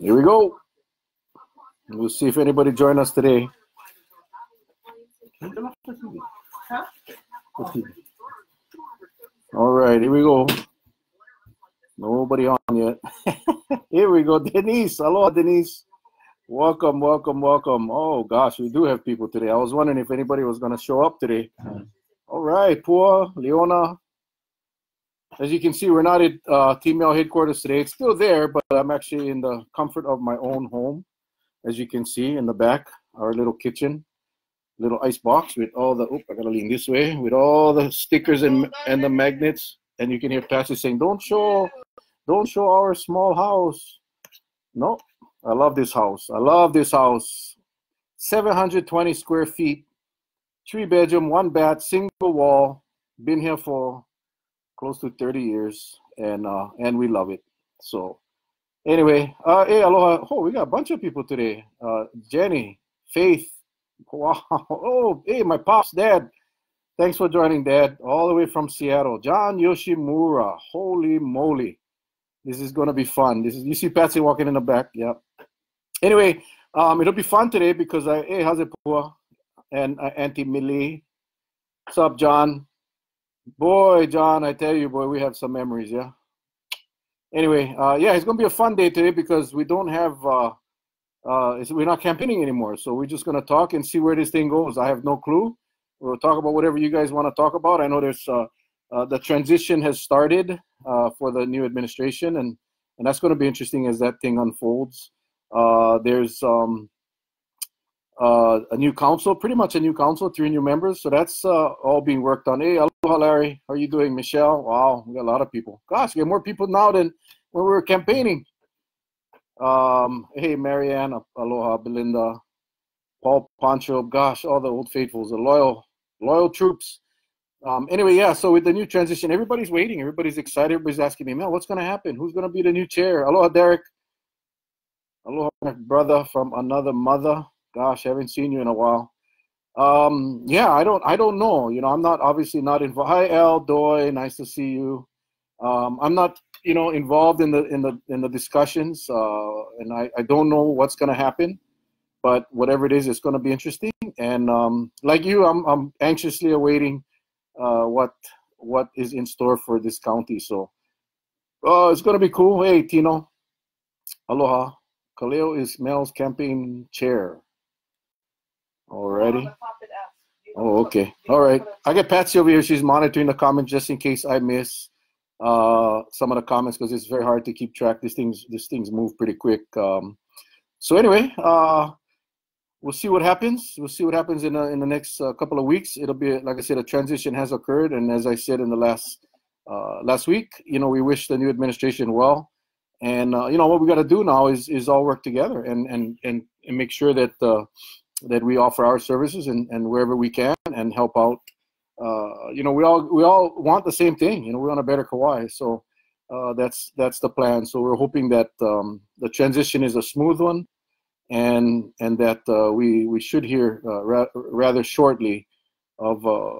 Here we go. We'll see if anybody join us today. All right, here we go. Nobody on yet. here we go, Denise. Hello, Denise. Welcome, welcome, welcome. Oh gosh, we do have people today. I was wondering if anybody was going to show up today. Hmm. All right, Pua, Leona. As you can see, we're not at uh, Mel headquarters today. It's still there, but I'm actually in the comfort of my own home. As you can see in the back, our little kitchen, little ice box with all the. I gotta lean this way with all the stickers and and the magnets. And you can hear Patsy saying, "Don't show, don't show our small house." No, I love this house. I love this house. 720 square feet, three bedroom, one bath, single wall. Been here for close to 30 years, and uh, and we love it. So anyway, uh, hey, aloha. Oh, we got a bunch of people today. Uh, Jenny, Faith. Wow. Oh, hey, my pops, dad. Thanks for joining, Dad, all the way from Seattle. John Yoshimura. Holy moly. This is going to be fun. This is you see Patsy walking in the back. Yep. Anyway, um, it'll be fun today because I hey, how's it, Pua? And uh, Auntie Millie. What's up, John? Boy, John, I tell you, boy, we have some memories, yeah. Anyway, uh, yeah, it's gonna be a fun day today because we don't have uh, uh, we're not campaigning anymore, so we're just gonna talk and see where this thing goes. I have no clue. We'll talk about whatever you guys want to talk about. I know there's uh, uh, the transition has started uh, for the new administration, and and that's to be interesting as that thing unfolds. Uh, there's um, uh, a new council, pretty much a new council, three new members. So that's uh, all being worked on. Hey, aloha, Larry. How are you doing, Michelle? Wow, we got a lot of people. Gosh, we got more people now than when we were campaigning. Um, hey, Marianne, aloha, Belinda, Paul Poncho. Gosh, all the old faithfuls, the loyal loyal troops. Um, anyway, yeah. So with the new transition, everybody's waiting. Everybody's excited. Everybody's asking me, Mel, what's going to happen? Who's going to be the new chair? Aloha, Derek. Aloha, brother from another mother. Gosh, I haven't seen you in a while. Um, yeah, I don't, I don't know. You know, I'm not obviously not involved. Hi, El Doy. Nice to see you. Um, I'm not, you know, involved in the in the in the discussions, uh, and I, I don't know what's going to happen but whatever it is, it's going to be interesting. And um, like you, I'm, I'm anxiously awaiting uh, what what is in store for this county. So uh, it's going to be cool. Hey, Tino. Aloha. Kaleo is Mel's campaign chair. Alrighty. Oh, okay. All right. I got Patsy over here. She's monitoring the comments just in case I miss uh, some of the comments because it's very hard to keep track. These things, these things move pretty quick. Um, so anyway, uh, we'll see what happens. We'll see what happens in, in the next uh, couple of weeks. It'll be, like I said, a transition has occurred. And as I said in the last uh, last week, you know, we wish the new administration well. And, uh, you know, what we got to do now is, is all work together and, and, and, and make sure that, uh, that we offer our services and, and wherever we can and help out. Uh, you know, we all, we all want the same thing. You know, we want a better Kauai. So uh, that's, that's the plan. So we're hoping that um, the transition is a smooth one and and that uh, we we should hear uh, ra- rather shortly of uh,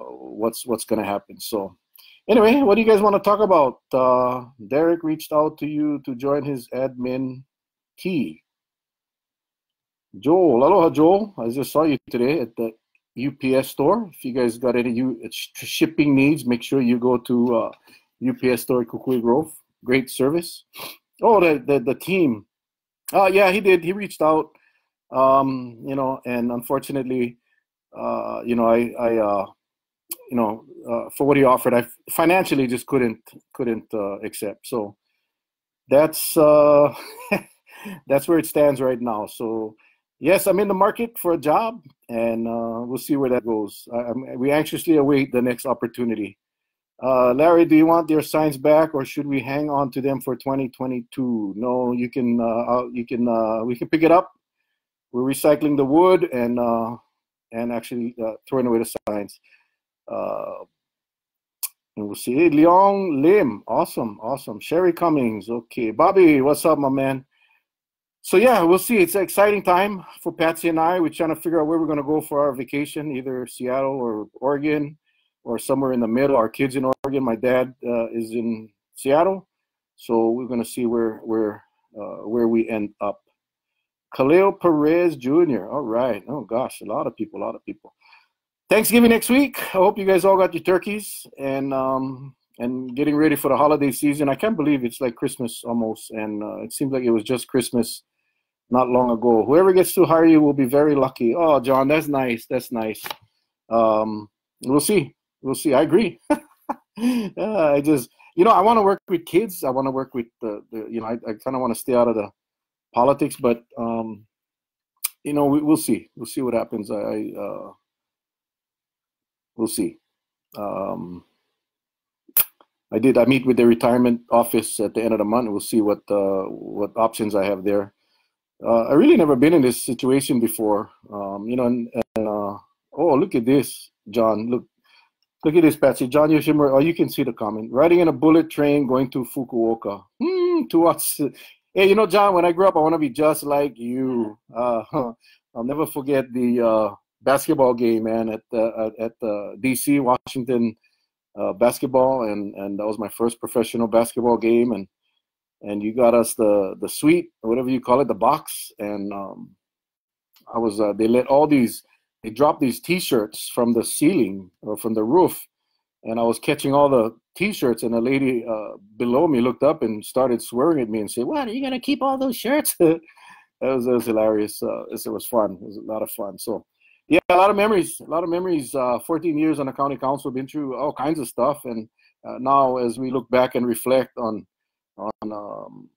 what's what's going to happen. So anyway, what do you guys want to talk about? Uh, Derek reached out to you to join his admin key. Joel, aloha Joel. I just saw you today at the UPS store. If you guys got any shipping needs, make sure you go to UPS uh, store at Kukui Grove. Great service. Oh, the the, the team. Oh yeah, he did. He reached out um, you know, and unfortunately, uh, you know, I, I, uh, you know, uh, for what he offered, I financially just couldn't, couldn't uh, accept. So that's uh, that's where it stands right now. So yes, I'm in the market for a job, and uh, we'll see where that goes. I, we anxiously await the next opportunity. Uh, Larry, do you want your signs back, or should we hang on to them for 2022? No, you can. Uh, you can. Uh, we can pick it up we're recycling the wood and uh, and actually uh, throwing away the signs. And we'll see. Hey, Leong Lim, awesome, awesome. Sherry Cummings, okay. Bobby, what's up, my man? So yeah, we'll see. It's an exciting time for Patsy and I. We're trying to figure out where we're gonna go for our vacation, either Seattle or Oregon, or somewhere in the middle. Our kids in Oregon. My dad uh, is in Seattle, so we're gonna see where where uh, where we end up. Khalil Perez Jr. All right. Oh gosh, a lot of people, a lot of people. Thanksgiving next week. I hope you guys all got your turkeys and um, and getting ready for the holiday season. I can't believe it's like Christmas almost, and uh, it seems like it was just Christmas not long ago. Whoever gets to hire you will be very lucky. Oh, John, that's nice. That's nice. Um, we'll see. We'll see. I agree. uh, I just, you know, I want to work with kids. I want to work with the, the you know, I, I kind of want to stay out of the politics, but um, you know, we, will see. We'll see what happens. I, uh, we'll see. Um, I did. I meet with the retirement office at the end of the month. We'll see what uh, what options I have there uh, I really never been in this situation before. Um, you know, and, and uh, oh, look at this, John. Look, look at this, Patsy. John Yoshimura. Oh, you can see the comment. Riding in a bullet train going to Fukuoka. Hmm, to us. Hey, you know, John. When I grow up, I want to be just like you. Uh, I'll never forget the uh, basketball game, man, at the, at, the DC Washington uh, basketball, and and that was my first professional basketball game, and and you got us the the suite whatever you call it, the box, and um, I was uh, they let all these they dropped these T-shirts from the ceiling or from the roof, and I was catching all the T-shirts, and a lady uh, below me looked up and started swearing at me and said, "What are you gonna keep all those shirts?" that was was hilarious. Uh, it was fun. It was a lot of fun. So. Yeah, a lot of memories. A lot of memories. Uh, 14 years on the county council, been through all kinds of stuff, and uh, now as we look back and reflect on on um,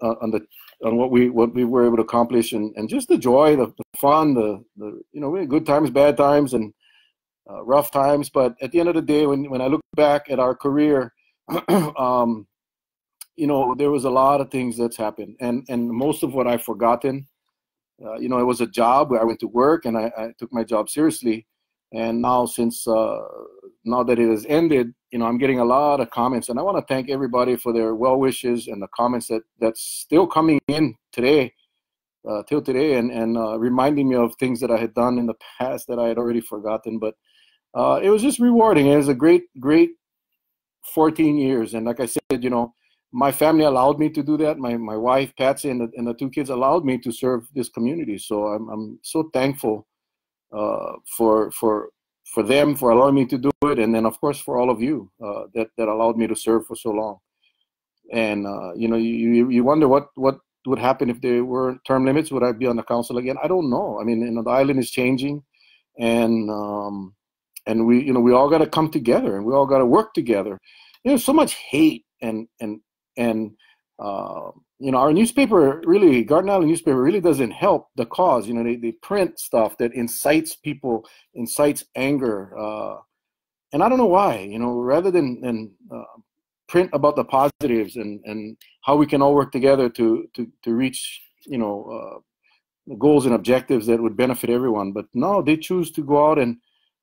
on the on what we what we were able to accomplish and, and just the joy, the, the fun, the the you know we had good times, bad times, and uh, rough times. But at the end of the day, when when I look back at our career, um, you know there was a lot of things that's happened, and and most of what I've forgotten. Uh, you know, it was a job where I went to work and I, I took my job seriously. And now, since uh, now that it has ended, you know, I'm getting a lot of comments, and I want to thank everybody for their well wishes and the comments that that's still coming in today, uh, till today, and and uh, reminding me of things that I had done in the past that I had already forgotten. But uh, it was just rewarding. It was a great, great 14 years, and like I said, you know, my family allowed me to do that. My my wife Patsy and the, and the two kids allowed me to serve this community. So I'm I'm so thankful uh, for for for them for allowing me to do it, and then of course for all of you uh, that that allowed me to serve for so long. And uh, you know, you you wonder what what would happen if there were term limits. Would I be on the council again? I don't know. I mean, you know, the island is changing, and um, and we you know we all got to come together and we all got to work together. You know, so much hate and and and uh, you know, our newspaper really, Garden Island newspaper really doesn't help the cause. You know, they, they print stuff that incites people, incites anger. Uh, and I don't know why, you know, rather than, than uh, print about the positives and, and how we can all work together to, to, to reach, you know, uh, goals and objectives that would benefit everyone. But no, they choose to go out and,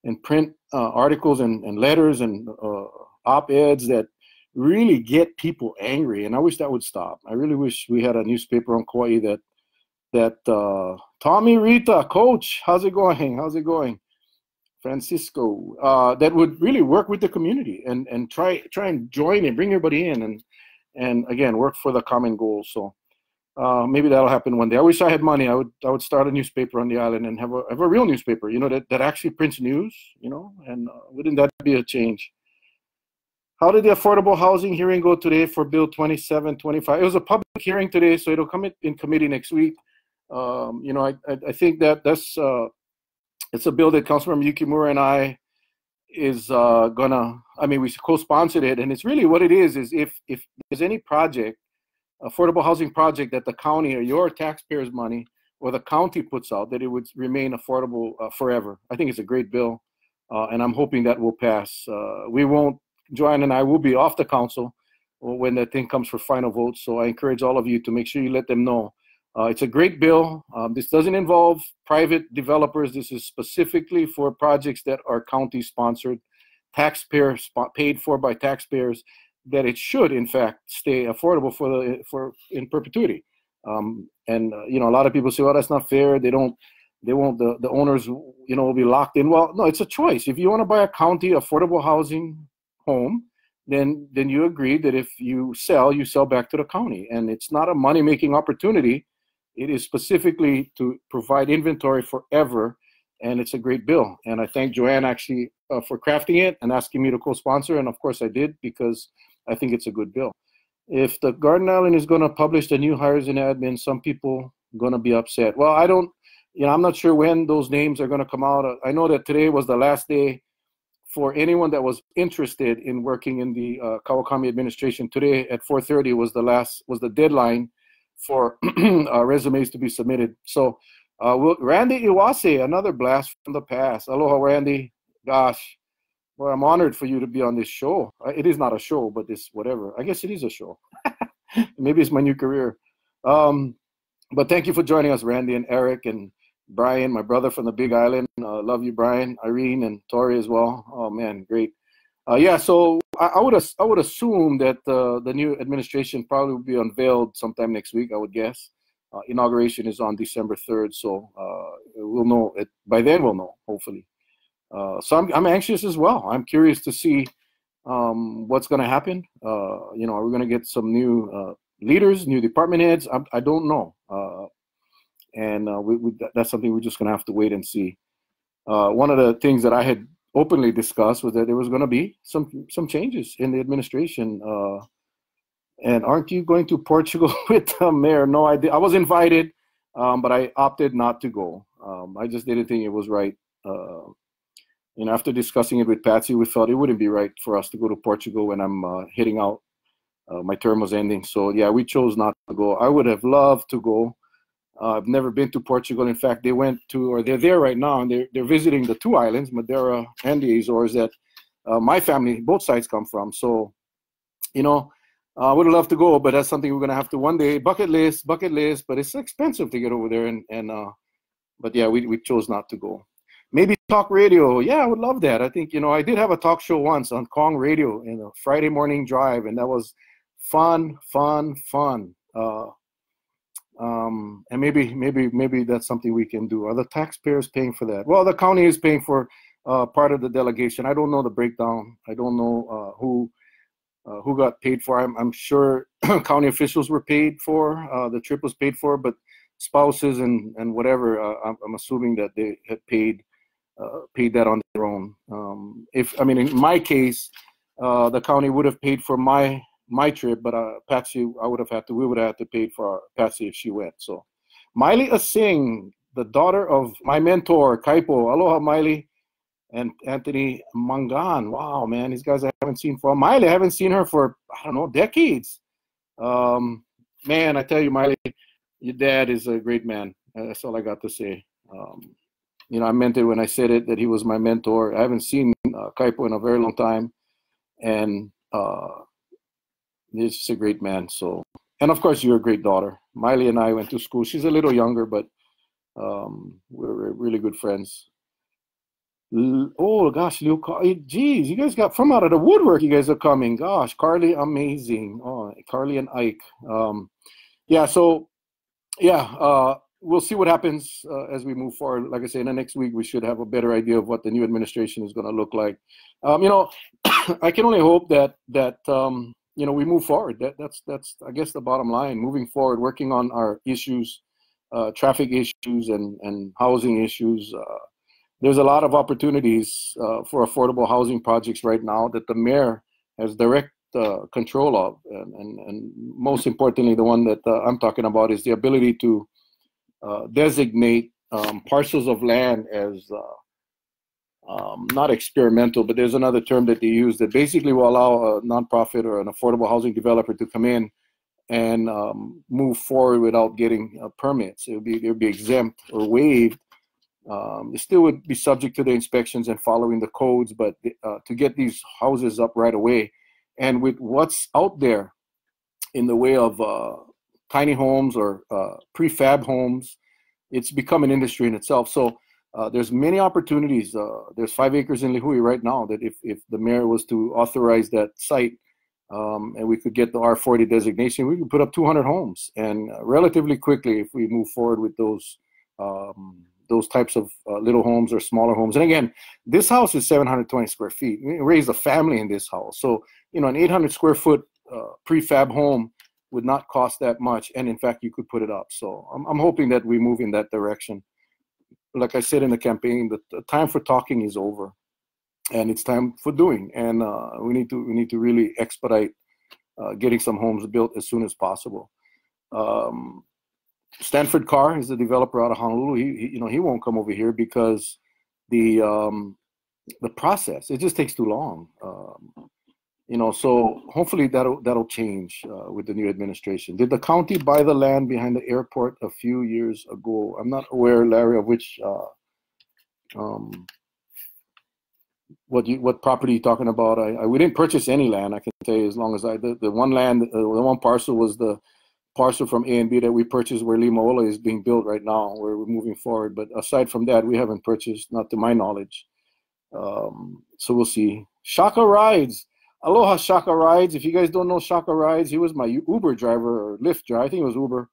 and print uh, articles and, and letters and uh, op-eds that really get people angry, and I wish that would stop. I really wish we had a newspaper on Kauai that that uh, Tommy Rita, coach, how's it going? How's it going? Francisco, uh, that would really work with the community and and try try and join and bring everybody in and and again work for the common goal. So uh, maybe that'll happen one day. I wish I had money. I would I would start a newspaper on the island and have a have a real newspaper, you know, that, that actually prints news, you know, and uh, wouldn't that be a change? How did the affordable housing hearing go today for Bill 2725? It was a public hearing today, so it'll come in committee next week. Um, you know, I, I, think that that's uh, it's a bill that Councilmember Yukimura and I is uh, gonna. I mean, we co-sponsored it, and it's really what it is. Is if if there's any project, affordable housing project that the county or your taxpayers' money or the county puts out, that it would remain affordable uh, forever. I think it's a great bill, uh, and I'm hoping that will pass. Uh, we won't Joanne and I will be off the council when that thing comes for final vote. So I encourage all of you to make sure you let them know. Uh, it's a great bill. Um, this doesn't involve private developers. This is specifically for projects that are county sponsored, taxpayer paid for by taxpayers. That it should, in fact, stay affordable for the for in perpetuity. Um, and uh, you know, a lot of people say, "Well, that's not fair. They don't, they won't. The, the owners, you know, will be locked in." Well, no, it's a choice. If you want to buy a county affordable housing home, then then you agree that if you sell, you sell back to the county, and it's not a money making opportunity it is specifically to provide inventory forever, and it's a great bill. And I thank Joanne actually uh, for crafting it and asking me to co-sponsor, and of course I did because I think it's a good bill. If the Garden Island is going to publish the new hires and admin, some people going to be upset. Well, I don't, you know, I'm not sure when those names are going to come out. I know that today was the last day for anyone that was interested in working in the uh, Kawakami administration. Today at 4:30 was the last was the deadline for uh, resumes to be submitted. So, uh, we'll, Randy Iwase, another blast from the past. Aloha, Randy. Gosh, well, I'm honored for you to be on this show. Uh, it is not a show, but this whatever. I guess it is a show. Maybe it's my new career. Um, but thank you for joining us, Randy and Eric and Brian, my brother from the Big Island. Uh, love you, Brian, Irene, and Tori as well. Oh man, great. Uh, yeah, so I, I, would I would assume that uh, the new administration probably will be unveiled sometime next week. I would guess. Uh, inauguration is on December third, so uh, we'll know it by then. We'll know, hopefully. Uh, so I'm, I'm anxious as well. I'm curious to see um, what's going to happen. you know, are we going to get some new leaders, new department heads? I, I don't know and uh, we, we, that's something we're just going to have to wait and see. Uh, one of the things that I had openly discussed was that there was going to be some some changes in the administration. Uh, and aren't you going to Portugal with the mayor? No, I did. I was invited, um, but I opted not to go. Um, I just didn't think it was right. Uh, and after discussing it with Patsy, we felt it wouldn't be right for us to go to Portugal when I'm uh, heading out. Uh, my term was ending, so yeah, we chose not to go. I would have loved to go. Uh, I've never been to Portugal. In fact, they went to, or they're there right now, and they're, they're visiting the two islands, Madeira and the Azores, that uh, my family, both sides come from. So, you know, I uh, would love to go, but that's something we're going to have to one day, bucket list, bucket list, but it's expensive to get over there. And, and uh, but yeah, we, we chose not to go. Maybe talk radio. Yeah, I would love that. I think, you know, I did have a talk show once on Kong Radio in a Friday morning drive, and that was fun, fun, fun. Uh, um, and maybe maybe maybe that's something we can do. Are the taxpayers paying for that? Well, the county is paying for uh, part of the delegation. I don't know the breakdown. I don't know uh, who uh, who got paid for. I'm, I'm sure county officials were paid for. Uh, the trip was paid for, but spouses and and whatever. Uh, I'm, I'm, assuming that they had paid uh, paid that on their own. Um, if I mean, in my case, the county would have paid for my my trip, but uh, Patsy, I would have had to, we would have had to pay for Patsy if she went. So, Miley Asing, the daughter of my mentor, Kaipo. Aloha, Miley. And Anthony Mangan. Wow, man, these guys I haven't seen for Miley. I haven't seen her for, I don't know, decades. Um, man, I tell you, Miley, your dad is a great man. That's all I got to say. Um, you know, I meant it when I said it that he was my mentor. I haven't seen uh, Kaipo in a very long time. And, uh, He's just a great man. So, and of course, you're a great daughter. Miley and I went to school. She's a little younger, but um, we're really good friends. Oh gosh, Leo, geez, you guys got from out of the woodwork. You guys are coming. Gosh, Carly, amazing. Oh, Carly and Ike. Um, yeah, so yeah, uh, we'll see what happens uh, as we move forward. Like I say, in the next week, we should have a better idea of what the new administration is going to look like. Um, you know, I can only hope that that um, you know we move forward. That, that's that's i guess the bottom line. Moving forward working on our issues uh, traffic issues and and housing issues uh, there's a lot of opportunities uh, for affordable housing projects right now that the mayor has direct uh, control of. And, and, and most importantly the one that uh, i'm talking about is the ability to uh, designate um, parcels of land as um, not experimental, but there's another term that they use that basically will allow a nonprofit or an affordable housing developer to come in and um, move forward without getting uh, permits. It would be would be exempt or waived. Um, they still would be subject to the inspections and following the codes, but uh, to get these houses up right away, and with what's out there in the way of uh, tiny homes or uh, prefab homes, it's become an industry in itself. So uh, there's many opportunities. Uh, there's five acres in Lihue right now that if, if the mayor was to authorize that site um, and we could get the R40 designation, we could put up 200 homes. And uh, relatively quickly, if we move forward with those um, those types of uh, little homes or smaller homes. And again, this house is 720 square feet. We raised a family in this house. So, you know, an 800 square foot uh, prefab home would not cost that much, and in fact, you could put it up. So I'm, I'm hoping that we move in that direction. Like I said in the campaign, the, time for talking is over, and it's time for doing. And uh, we need to we need to really expedite uh, getting some homes built as soon as possible. Um, Stanford Carr is the developer out of Honolulu. He, he, you know he won't come over here because the um, the process it just takes too long. Um, you know, so hopefully that'll that'll change uh, with the new administration. Did the county buy the land behind the airport a few years ago? I'm not aware, Larry, of which uh, um, what you what property you talking about. I, I, we didn't purchase any land. I can tell you as long as I the, the one land uh, the one parcel was the parcel from A and B that we purchased where Limaola is being built right now, where we're moving forward. But aside from that, we haven't purchased, not to my knowledge. Um, so we'll see. Shaka rides. Aloha Shaka Rides. If you guys don't know Shaka Rides, he was my Uber driver or Lyft driver. I think it was Uber.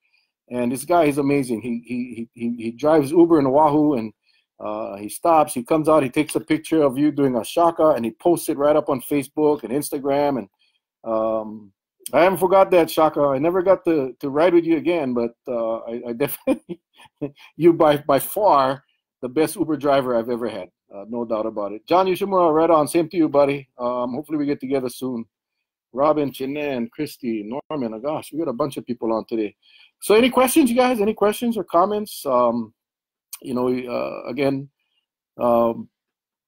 And this guy is amazing. He he he he drives Uber in Oahu and uh, he stops. He comes out. He takes a picture of you doing a shaka and he posts it right up on Facebook and Instagram. And um, I haven't forgot that shaka. I never got to to ride with you again, but uh, I, I definitely you by by far the best Uber driver I've ever had. Uh, no doubt about it. John Yoshimura, right on. Same to you, buddy. Um, hopefully we get together soon. Robin, Chinan, Christy, Norman. Oh gosh, we got a bunch of people on today. So, any questions, you guys? Any questions or comments? Um, you know, uh, again, um,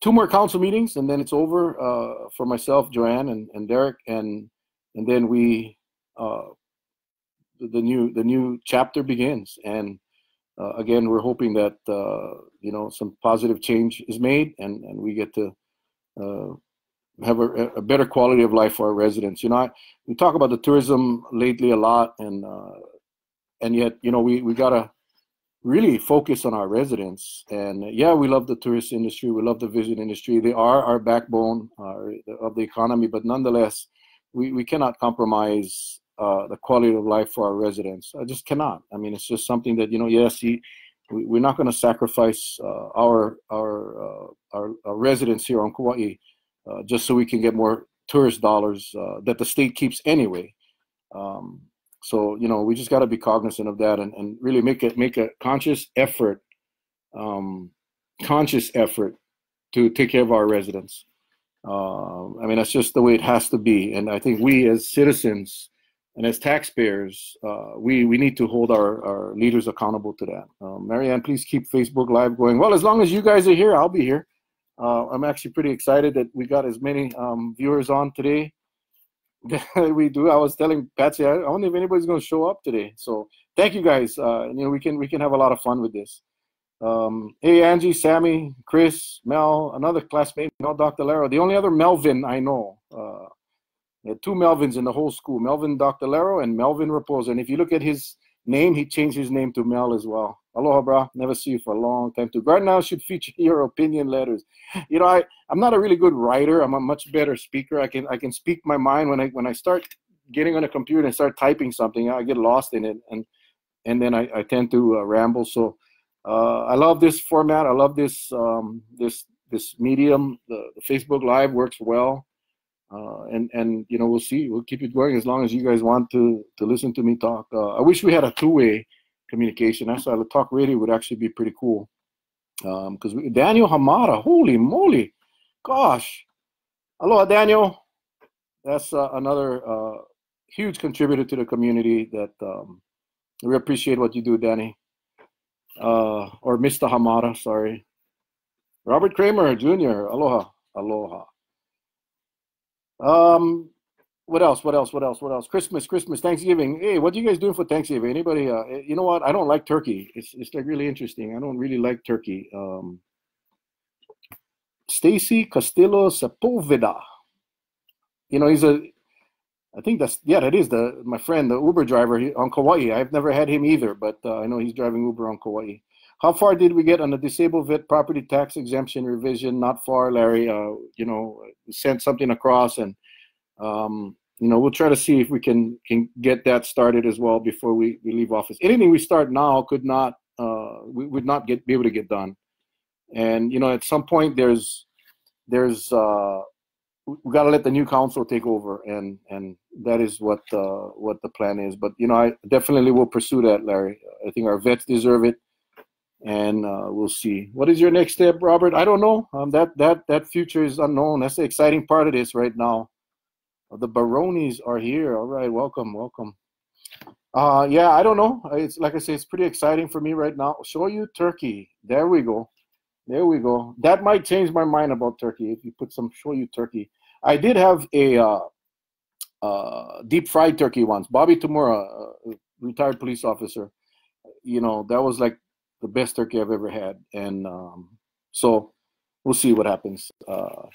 two more council meetings, and then it's over uh, for myself, Joanne, and, and Derek, and and then we uh, the, the new the new chapter begins, and uh, again, we're hoping that uh, you know some positive change is made, and and we get to uh, have a, a, better quality of life for our residents. You know, I, we talk about the tourism lately a lot, and uh, and yet you know we we gotta really focus on our residents. And yeah, we love the tourist industry, we love the visit industry. They are our backbone of the economy, but nonetheless, we, we cannot compromise uh, the quality of life for our residents. I just cannot. I mean, it's just something that you know. Yes, he, we, are not going to sacrifice uh, our our, uh, our, our residents here on Kauai uh, just so we can get more tourist dollars uh, that the state keeps anyway. Um, so you know, we just got to be cognizant of that and, and really make it make a conscious effort, um, conscious effort to take care of our residents. Uh, I mean, that's just the way it has to be. And I think we as citizens and as taxpayers, uh, we we need to hold our, our leaders accountable to that. Um, Marianne, please keep Facebook Live going. Well, as long as you guys are here, I'll be here. Uh, I'm actually pretty excited that we got as many um, viewers on today that we do. I was telling Patsy, I wonder if anybody's going to show up today. So thank you guys. Uh, you know, we can we can have a lot of fun with this. Um, hey, Angie, Sammy, Chris, Mel, another classmate, Mel Dr. Laro. The only other Melvin I know. Uh, there two Melvins in the whole school, Melvin Dr. Laro and Melvin Rapozo. And if you look at his name, he changed his name to Mel as well. Aloha, bro. Never see you for a long time too. Right now should feature your opinion letters. You know, I, I'm not a really good writer. I'm a much better speaker. I can I can speak my mind when I when I start getting on a computer and start typing something, I get lost in it and and then I, I tend to uh, ramble. So uh, I love this format. I love this um, this this medium. The, the Facebook Live works well. Uh, and and you know we'll see. We'll keep it going as long as you guys want to to listen to me talk. Uh, i wish we had a two-way communication. That's why the talk radio would actually be pretty cool. Because um, daniel hamada holy moly. Gosh. Aloha daniel. That's uh, another uh, huge contributor to the community that um, we appreciate what you do danny. Uh, or mr hamada sorry. Robert kramer jr aloha. Aloha um, what else? What else? What else? What else? Christmas, Christmas, Thanksgiving. Hey, what are you guys doing for Thanksgiving? Anybody? Uh, eh, you know what? I don't like turkey. It's it's like really interesting. I don't really like turkey. Um, Stacy Castillo Sepulveda. You know, he's a. I think that's yeah, that is the my friend, the Uber driver on Kauai. I've never had him either, but uh, I know he's driving Uber on Kauai. How far did we get on the disabled vet property tax exemption revision? Not far, Larry. Uh, you know, sent something across, and um, you know, we'll try to see if we can can get that started as well before we, we leave office. Anything we start now could not, uh, we would not get be able to get done. And you know, at some point, there's there's uh, we got to let the new council take over, and and that is what uh, what the plan is. But you know, I definitely will pursue that, Larry. I think our vets deserve it, and uh, we'll see. What is your next step, Robert? I don't know. Um, that that that future is unknown. That's the exciting part of this right now. The Baronies are here. All right, welcome, welcome. Uh, yeah, I don't know. It's like I say, it's pretty exciting for me right now. Shoyu Turkey. There we go. There we go. That might change my mind about turkey if you put some shoyu turkey. I did have a uh, uh, deep fried turkey once. Bobby Tamura, retired police officer, you know, that was like the best turkey I've ever had. And um, so we'll see what happens. Uh,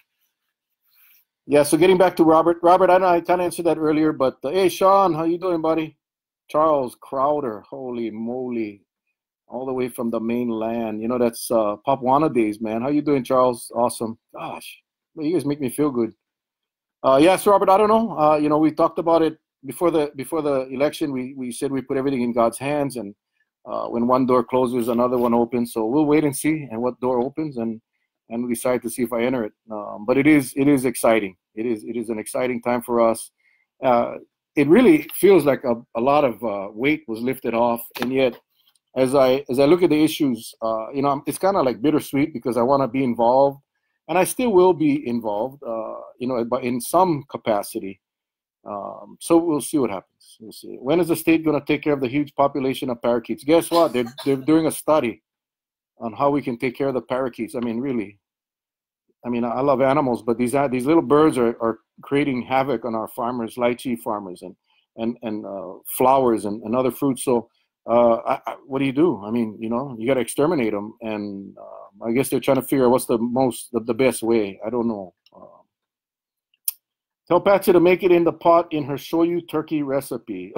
yeah, so getting back to Robert. Robert, I know I kind of answered that earlier, but uh, hey, Sean, how you doing, buddy? Charles Crowder, holy moly all the way from the mainland. You know, that's uh, Papuana days, man. How you doing, Charles? Awesome. Gosh, you guys make me feel good. Uh, yes, Robert. I don't know. Uh, you know, we talked about it before the before the election. We we said we put everything in God's hands, and uh, when one door closes, another one opens. So we'll wait and see, and what door opens, and and we decide to see if I enter it. Um, but it is it is exciting. It is it is an exciting time for us. Uh, it really feels like a, a lot of uh, weight was lifted off, and yet as I as I look at the issues, uh, you know, it's kind of like bittersweet because I want to be involved, and I still will be involved, uh, you know, but in some capacity. Um, so we'll see what happens. We'll see. When is the state going to take care of the huge population of parakeets? Guess what? They're they're doing a study on how we can take care of the parakeets. I mean, really. I mean, I love animals, but these these little birds are, are creating havoc on our farmers, lychee farmers, and and and uh, flowers and, and other fruits. So uh, I, I, what do you do? I mean, you know, you got to exterminate them, and uh, I guess they're trying to figure out what's the most, the, the best way. I don't know. Tell Patsy to make it in the pot in her shoyu turkey recipe.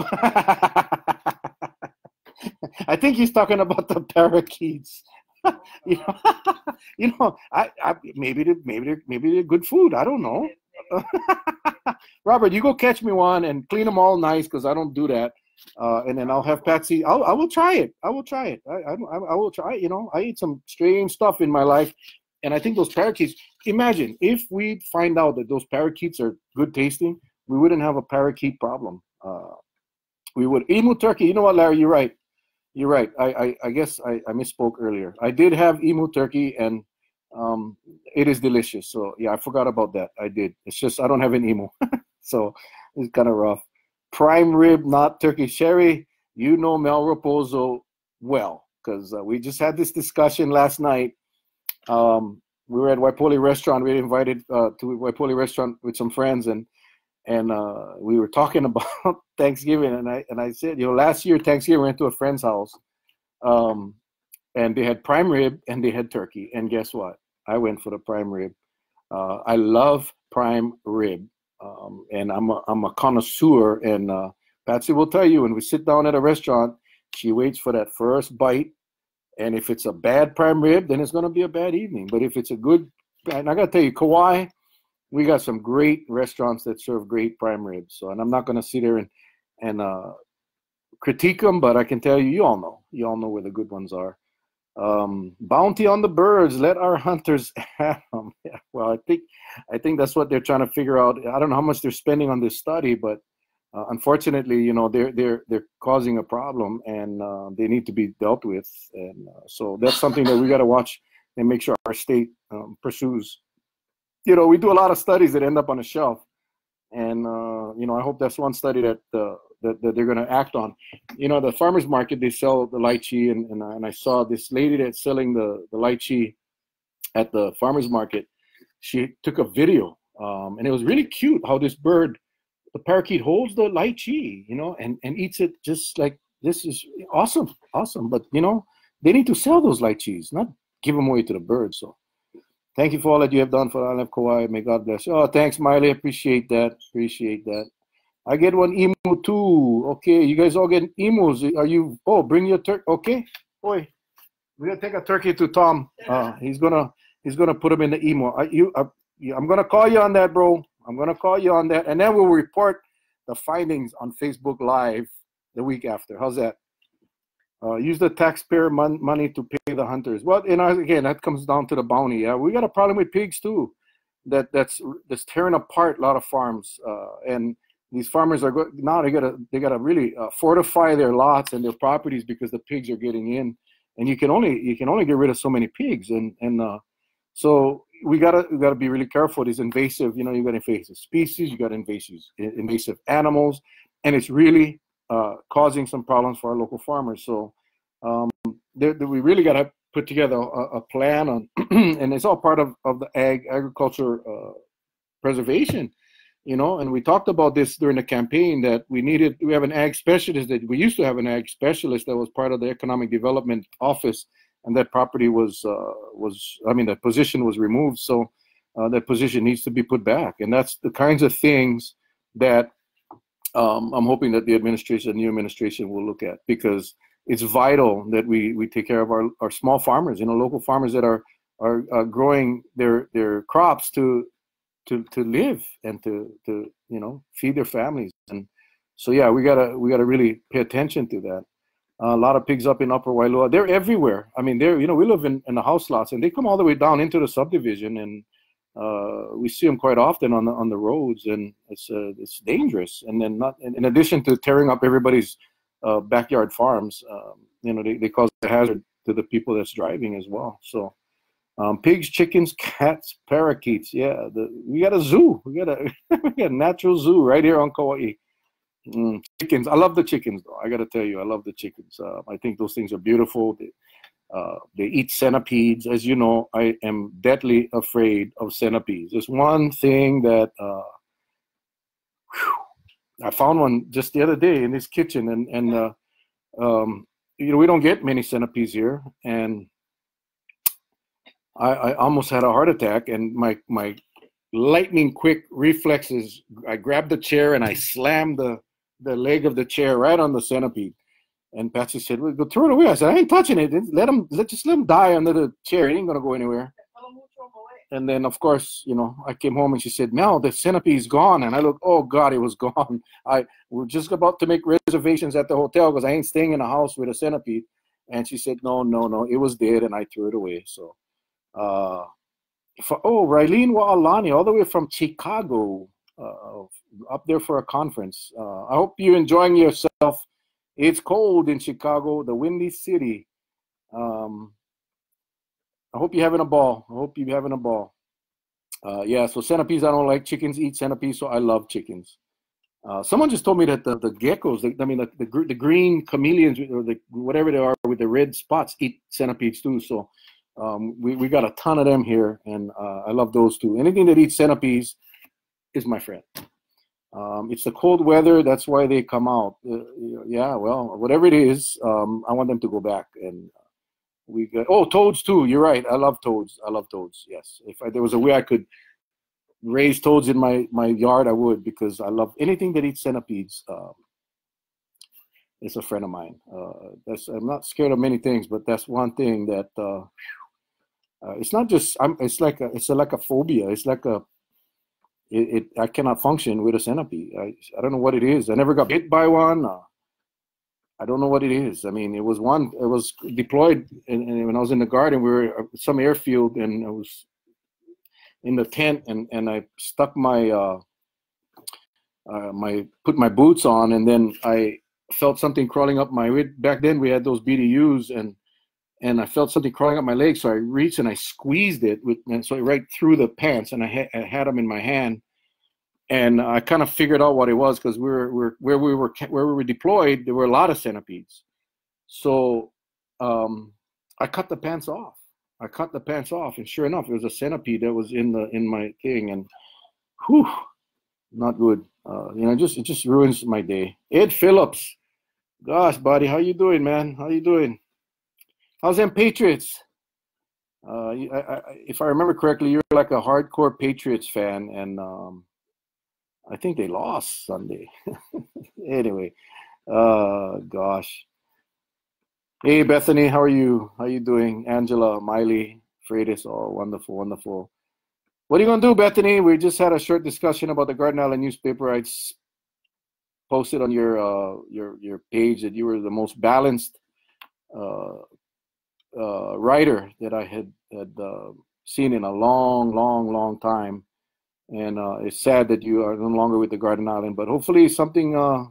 I think he's talking about the parakeets. you know, you know, I, I maybe they, maybe they're, maybe they're good food. I don't know. Robert, you go catch me one and clean them all nice because I don't do that uh, and then I'll have Patsy. I'll, I will try it. I will try it. I, I, I will try. You know, I eat some strange stuff in my life, and I think those parakeets. Imagine if we find out that those parakeets are good tasting, we wouldn't have a parakeet problem. Uh, we would. Emu turkey. You know what, Larry? You're right. You're right. I, I, I guess I, I misspoke earlier. I did have emu turkey, and um, it is delicious. So yeah, I forgot about that. I did. It's just I don't have an emu, so it's kind of rough prime rib, not turkey sherry. You know Mel Rapozo well because uh, we just had this discussion last night. Um, we were at Waipouli restaurant. We were invited uh, to Waipouli restaurant with some friends, and and uh, we were talking about Thanksgiving. And I and I said, you know, last year Thanksgiving we went to a friend's house, um, and they had prime rib and they had turkey. And guess what? I went for the prime rib. Uh, I love prime rib um, and I'm a, I'm a connoisseur. And uh, Patsy will tell you when we sit down at a restaurant, she waits for that first bite. And if it's a bad prime rib, then it's going to be a bad evening. But if it's a good, and I got to tell you, Kauai, we got some great restaurants that serve great prime ribs. So, and I'm not going to sit there and and uh, critique them, but I can tell you, you all know, you all know where the good ones are. Um, bounty on the birds. Let our hunters have them. Yeah, well, I think I think that's what they're trying to figure out. I don't know how much they're spending on this study, but uh, unfortunately, you know, they're they're they're causing a problem, and uh, they need to be dealt with. And uh, so that's something that we got to watch and make sure our state um, pursues. You know, we do a lot of studies that end up on a shelf, and uh, you know, I hope that's one study that uh, that, that they're going to act on. You know, the farmers market they sell the lychee, and and, and I saw this lady that's selling the the lychee at the farmers market. She took a video, um, and it was really cute how this bird, the parakeet, holds the lychee, you know, and and eats it just like this is awesome, awesome. But you know, they need to sell those lychees, not give them away to the birds. So. Thank you for all that you have done for Island of Kauai. May God bless you. Oh, thanks, Miley. Appreciate that. Appreciate that. I get one emu too. Okay, you guys all get emus. Are you? Oh, bring your turkey. Okay, boy, we're gonna take a turkey to Tom. Uh, he's gonna he's gonna put him in the emu. Are you, uh, I'm gonna call you on that, bro. I'm gonna call you on that, and then we'll report the findings on Facebook Live the week after. How's that? Uh, use the taxpayer mon- money to pay the hunters. Well, you know, again, that comes down to the bounty. Yeah, we got a problem with pigs too. that that's that's tearing apart a lot of farms, uh, and these farmers are go- now they gotta they gotta really uh, fortify their lots and their properties because the pigs are getting in, and you can only you can only get rid of so many pigs, and and uh, so we gotta we gotta be really careful. These invasive, you know, you got invasive species, you got invasive invasive animals, and it's really uh, causing some problems for our local farmers. So um, we really got to put together a, a plan on, and it's all part of, of the ag agriculture uh, preservation, you know. And we talked about this during the campaign that we needed. We have an ag specialist that we used to have an ag specialist that was part of the economic development office, and that property was uh, was I mean that position was removed. So uh, that position needs to be put back, and that's the kinds of things that um, I'm hoping that the administration, the new administration, will look at because it's vital that we, we take care of our, our small farmers, you know, local farmers that are are uh, growing their their crops to to to live and to to you know feed their families. And so yeah, we gotta we gotta really pay attention to that. Uh, a lot of pigs up in Upper Wailua. They're everywhere. I mean, they're you know we live in, in the house lots and they come all the way down into the subdivision and uh, we see them quite often on the on the roads and it's uh, it's dangerous. And then not in, in addition to tearing up everybody's uh, backyard farms, um, you know, they, they cause a hazard to the people that's driving as well. So, um, pigs, chickens, cats, parakeets. Yeah, the, we got a zoo. We got a, we got a natural zoo right here on Kauai. Mm, chickens. I love the chickens, though. I got to tell you, I love the chickens. Uh, I think those things are beautiful. They, uh, they eat centipedes. As you know, I am deadly afraid of centipedes. There's one thing that uh, whew, I found one just the other day in this kitchen, and and uh, um, you know we don't get many centipedes here, and I, I almost had a heart attack, and my my lightning quick reflexes. I grabbed the chair and I slammed the the leg of the chair right on the centipede. And Patsy said, "Well, go throw it away." I said, "I ain't touching it. Let him, let just let him die under the chair. He ain't gonna go anywhere." and then of course you know i came home and she said mel the centipede's gone and i looked oh god it was gone i we're just about to make reservations at the hotel because i ain't staying in a house with a centipede and she said no no no it was dead and i threw it away so uh for, oh Raylene Wa'alani, all the way from Chicago, uh, up there for a conference. Uh, I hope you're enjoying yourself. It's cold in Chicago, the windy city. Um, I hope you're having a ball. I hope you're having a ball. Uh, yeah, so centipedes, I don't like chickens, eat centipedes, so I love chickens. Uh, someone just told me that the, the geckos, the, I mean, the, the, the, green chameleons or the whatever they are with the red spots eat centipedes too. So um, we, we got a ton of them here, and uh, I love those too. Anything that eats centipedes is my friend. Um, it's the cold weather, that's why they come out. Uh, yeah, well, whatever it is, um, I want them to go back and we got oh toads too. You're right. I love toads. I love toads. Yes. If I, there was a way I could raise toads in my my yard, I would because I love anything that eats centipedes. Um, it's a friend of mine. Uh, that's I'm not scared of many things, but that's one thing that uh, uh, it's not just. I'm. It's like a. It's a, like a phobia. It's like a. It, it, I cannot function with a centipede. I, I don't know what it is. I never got bit by one. Uh, I don't know what it is. I mean, it was one. It was deployed, and, when I was in the garden, we were uh, some airfield, and I was in the tent, and and I stuck my uh, uh, my put my boots on, and then I felt something crawling up my. Back then, we had those BDUs, and and I felt something crawling up my leg, so I reached and I squeezed it with, and so right through the pants, and I, ha- I had them in my hand, and I kind of figured out what it was because we were, we where we were where we were deployed. There were a lot of centipedes, so um, I cut the pants off. I cut the pants off, and sure enough, it was a centipede that was in the in my thing, and whew, not good. Uh, you know, just it just ruins my day. Ed Phillips, gosh, buddy, how you doing, man? How you doing? How's them Patriots? Uh, I, I, if I remember correctly, you're like a hardcore Patriots fan, and um, I think they lost Sunday. anyway, uh, gosh. Hey Bethany, how are you? How are you doing? Angela, Miley, Freitas, oh wonderful, wonderful. What are you gonna do, Bethany? We just had a short discussion about the Garden Island newspaper. I posted on your uh, your your page that you were the most balanced uh, uh, writer that I had had uh, seen in a long, long, long time and uh, it's sad that you are no longer with the Garden Island. But hopefully, something uh,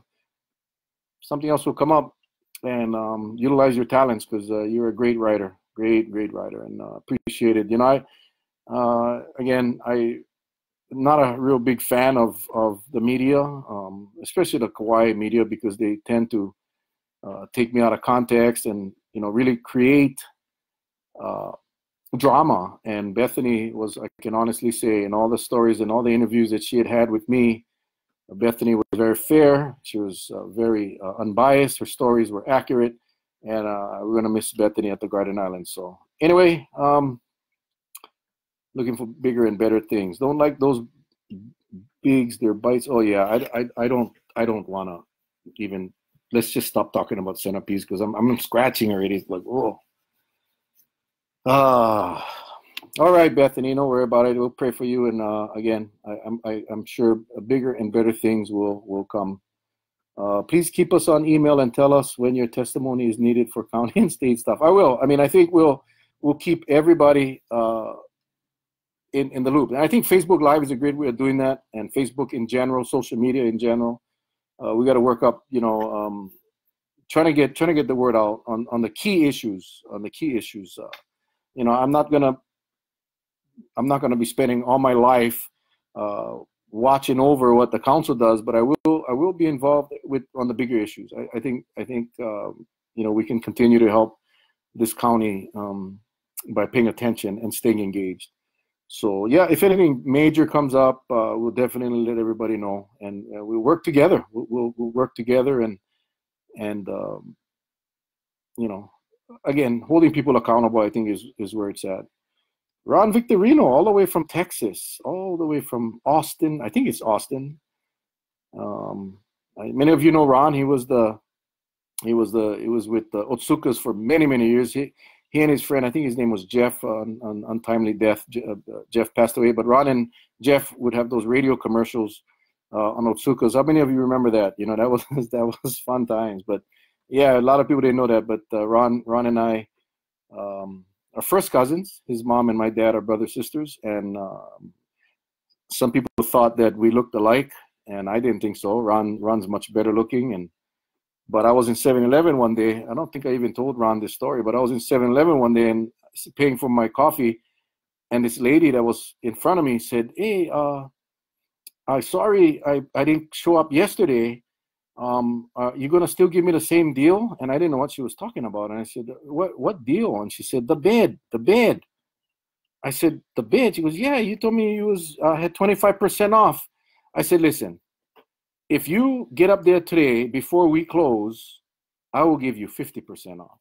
something else will come up and um, utilize your talents because uh, you're a great writer, great great writer, and uh, appreciate it. You know, I again, I not a real big fan of of the media, um, especially the Kauai media, because they tend to uh, take me out of context and you know really create uh, drama. And Bethany was, I can honestly say, in all the stories and all the interviews that she had had with me, Bethany was very fair. She was uh, very uh, unbiased. Her stories were accurate, and uh, we're gonna miss Bethany at the Garden Island. So anyway, um, looking for bigger and better things. Don't like those bigs, their bites. Oh yeah, I, I, I don't I don't wanna even. Let's just stop talking about centipedes because I'm I'm scratching already. It's like oh. Ah, all right, Bethany. Don't worry about it. We'll pray for you, and uh, again, I, I'm I, I'm sure bigger and better things will will come. Uh, please keep us on email and tell us when your testimony is needed for county and state stuff. I will. I mean, I think we'll we'll keep everybody uh, in, in the loop. And I think Facebook Live is a great way of doing that, and Facebook in general, social media in general. Uh, we got to work up, you know, um, trying to get trying to get the word out on, on the key issues. On the key issues, uh, you know, I'm not gonna I'm not gonna be spending all my life uh, watching over what the council does, but I will I will be involved with on the bigger issues. I, I think I think um, you know we can continue to help this county um, by paying attention and staying engaged. So yeah, if anything major comes up, uh, we'll definitely let everybody know, and uh, we'll work together. We'll, we'll, we'll, work together, and and um, you know, again, holding people accountable, I think is is where it's at. Ron Victorino, all the way from Texas, all the way from Austin. I think it's Austin. Um, many of you know Ron. He was the he was the he was with the Otsukas for many many years. He he and his friend, I think his name was Jeff, uh, on, untimely death. Uh, Jeff passed away, but Ron and Jeff would have those radio commercials uh, on Otsukas. How many of you remember that? You know, that was that was fun times. But yeah, a lot of people didn't know that. But uh, Ron, Ron and I um, are first cousins. His mom and my dad are brother sisters, and um, some people thought that we looked alike, and I didn't think so. Ron, Ron's much better looking, and but I was in 7-Eleven one day. I don't think I even told Ron this story, but I was in 7-Eleven one day and paying for my coffee, and this lady that was in front of me said, "Hey, uh, I'm sorry I, I didn't show up yesterday. Um, uh, you gonna still give me the same deal?" And I didn't know what she was talking about, and I said, "What what deal?" And she said, "The bed, the bed." I said, "The bed." She goes, "Yeah, you told me you was uh, had 25% off." I said, "Listen, if you get up there today before we close, I will give you 50% off.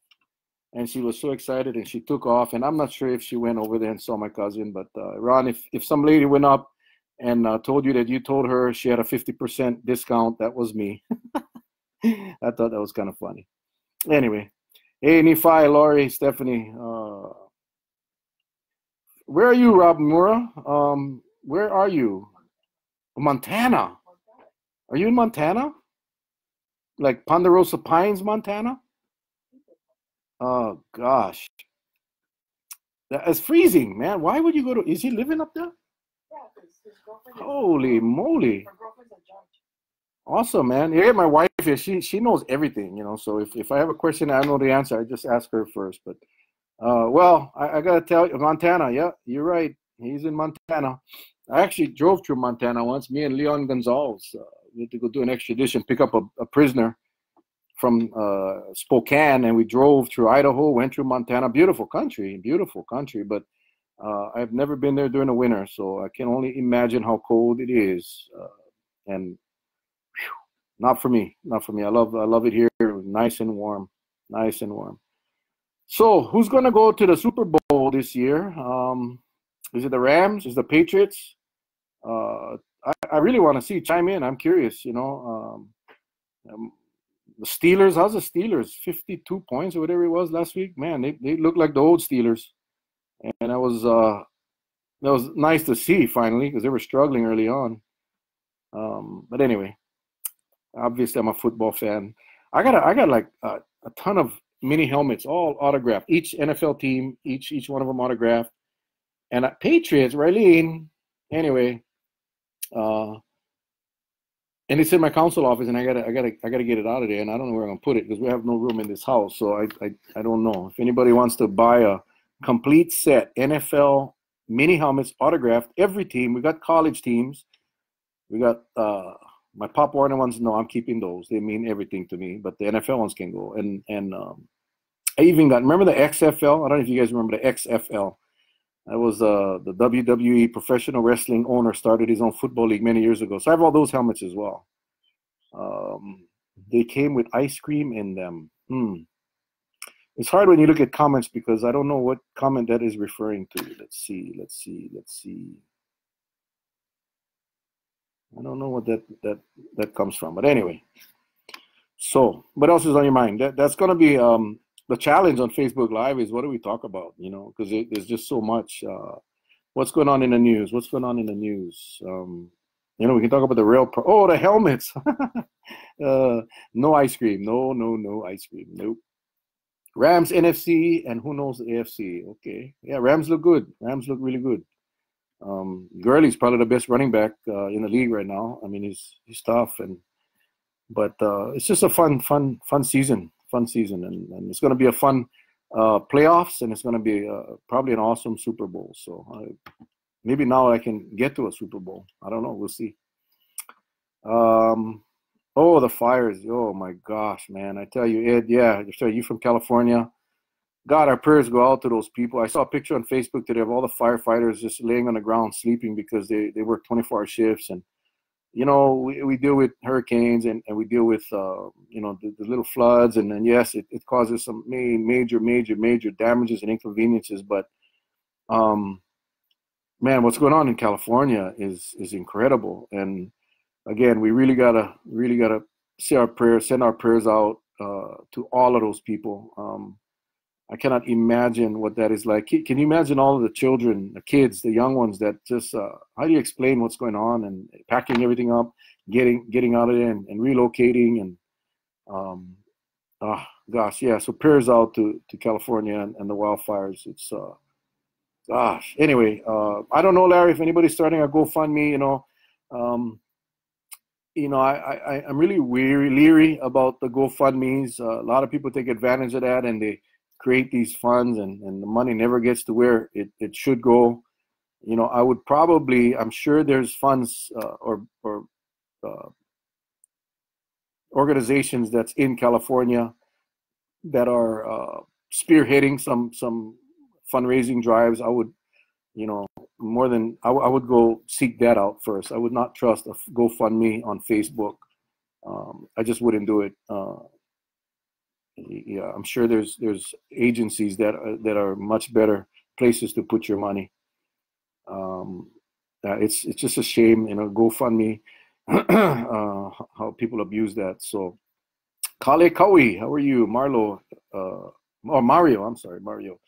And she was so excited and she took off. And I'm not sure if she went over there and saw my cousin, but uh, Ron, if, if some lady went up and uh, told you that you told her she had a 50% discount, that was me. I thought that was kind of funny. Anyway, hey, Nephi, Laurie, Stephanie, uh, where are you, Rob Mura? Um, where are you? Montana. Are you in Montana? Like Ponderosa Pines, Montana? Oh gosh. That's freezing, man. Why would you go to is he living up there? Yeah, his, his Holy moly. Awesome, man. Yeah, my wife is she she knows everything, you know. So if, if I have a question I know the answer, I just ask her first. But uh well, I, I gotta tell you Montana, yeah, you're right. He's in Montana. I actually drove through Montana once, me and Leon Gonzalez. Uh, we had to go do an extradition, pick up a, a prisoner from uh, Spokane, and we drove through Idaho, went through Montana. Beautiful country, beautiful country, but uh, I've never been there during the winter, so I can only imagine how cold it is. Uh, and whew, not for me, not for me. I love, I love it here, nice and warm, nice and warm. So, who's going to go to the Super Bowl this year? Um, is it the Rams? Is the Patriots? Uh, I, I really want to see chime in. I'm curious. You know, um, um, the Steelers. How's the Steelers? 52 points or whatever it was last week. Man, they they look like the old Steelers, and that was uh that was nice to see finally because they were struggling early on. Um, but anyway, obviously I'm a football fan. I got a, I got like a, a ton of mini helmets, all autographed. Each NFL team, each each one of them autographed. And at Patriots, Raylene. Anyway, Uh, and it's in my council office, and I gotta, I gotta, I gotta get it out of there, and I don't know where I'm gonna put it because we have no room in this house. So I, I, I don't know if anybody wants to buy a complete set NFL mini helmets, autographed, every team. We got college teams. We got uh, my Pop Warner ones. No, I'm keeping those. They mean everything to me. But the NFL ones can go. And and um, I even got remember the XFL. I don't know if you guys remember the XFL. That was uh, the WWE professional wrestling owner started his own football league many years ago. So I have all those helmets as well. Um, they came with ice cream in them. Hmm. It's hard when you look at comments because I don't know what comment that is referring to. Let's see. Let's see. Let's see. I don't know what that that that comes from, but anyway. So, what else is on your mind? That that's gonna be um the challenge on Facebook Live is what do we talk about? You know, because it, there's just so much. Uh, what's going on in the news? What's going on in the news? Um, you know, we can talk about the real. Pro- oh, the helmets. uh, no ice cream. No, no, no ice cream. Nope. Rams NFC and who knows the AFC. Okay, yeah, Rams look good. Rams look really good. Um, Gurley's probably the best running back uh, in the league right now. I mean, he's he's tough and, but uh, it's just a fun, fun, fun season fun season, and, and it's going to be a fun uh, playoffs, and it's going to be uh, probably an awesome Super Bowl. So I, maybe now I can get to a Super Bowl. I don't know. We'll see. Um, oh, the fires! Oh my gosh, man! I tell you, Ed. Yeah, you from California. God, our prayers go out to those people. I saw a picture on Facebook today of all the firefighters just laying on the ground sleeping because they, they work 24 hour shifts and you know, we, we deal with hurricanes and, and we deal with, uh, you know, the, the, little floods. And then, yes, it, it causes some major, major, major damages and inconveniences. But, um, man, what's going on in California is, is incredible. And again, we really gotta, really gotta say our prayers, send our prayers out uh, to all of those people. Um, I cannot imagine what that is like. Can you imagine all of the children, the kids, the young ones that just uh, how do you explain what's going on and packing everything up, getting getting out of there and, and relocating and um, oh gosh, yeah. So prayers out to to California and, and the wildfires. It's uh, gosh. Anyway, uh, I don't know, Larry, if anybody's starting a GoFundMe. You know, um, you know, I, I I'm really weary, leery about the GoFundmes. Uh, a lot of people take advantage of that and they create these funds and, and the money never gets to where it, it should go you know i would probably i'm sure there's funds uh, or or uh, organizations that's in california that are uh, spearheading some some fundraising drives. I would you know more than I, would go seek that out first. I would not trust a gofundme on facebook. Um, i just wouldn't do it uh, yeah, I'm sure there's there's agencies that are, that are much better places to put your money. Um, uh, it's it's just a shame, you know. GoFundMe, uh, how people abuse that. So, Kale Kawi, how are you, Marlo? Uh, oh, Mario. I'm sorry, Mario.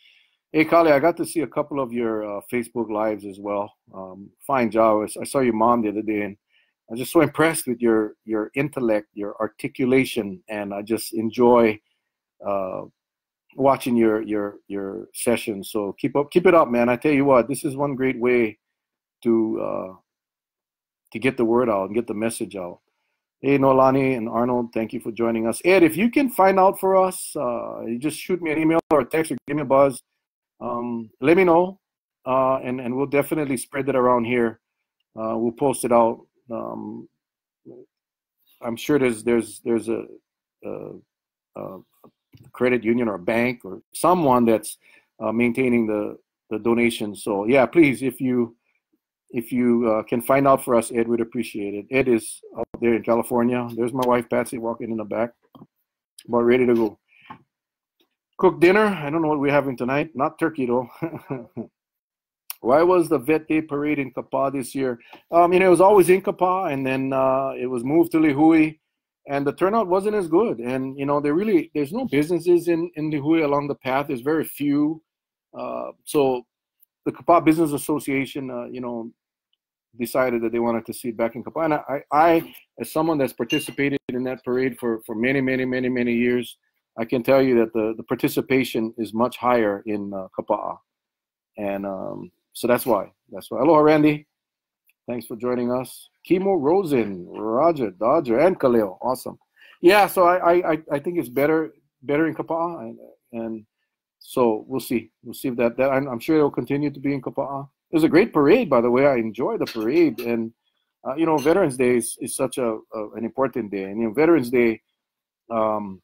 Hey, Kale, I got to see a couple of your uh, Facebook lives as well. Um, fine job. I saw your mom the other day, and I was just so impressed with your your intellect, your articulation, and I just enjoy uh, watching your your your sessions. So keep up, keep it up, man. I tell you what, this is one great way to uh, to get the word out and get the message out. Hey, Nolani and Arnold, thank you for joining us. Ed, if you can find out for us, uh, you just shoot me an email or a text or give me a buzz. Um, let me know, uh, and and we'll definitely spread that around here. Uh, we'll post it out. Um, I'm sure there's there's there's a, a, a credit union or bank or someone that's uh, maintaining the the donations. So yeah, please, if you if you uh, can find out for us, Ed, would appreciate it. Ed is out there in California. There's my wife Patsy walking in the back, about ready to go. Cook dinner. I don't know what we're having tonight. Not turkey though. Why was the Vet Day parade in Kapa'a this year? Um, you know, it was always in Kapa'a, and then uh, it was moved to Lihue and the turnout wasn't as good. And you know, there really there's no businesses in in Lihue along the path. There's very few. Uh, so the Kapa'a Business Association, uh, you know, decided that they wanted to see it back in Kapa'a. And I, I, as someone that's participated in that parade for for many, many, many, many years, I can tell you that the the participation is much higher in uh, and um, so that's why. That's why. Aloha, Randy. Thanks for joining us. Kimo Rosen, Roger, Dodger, and Khalil. Awesome. Yeah, so I I, I think it's better better in Kapa'a, and, and so we'll see. We'll see if that that I'm, I'm sure it'll continue to be in Kapa'a. It was a great parade, by the way. I enjoy the parade, and uh, you know, Veterans Day is, is such a, a, an important day, and you know, Veterans Day, um,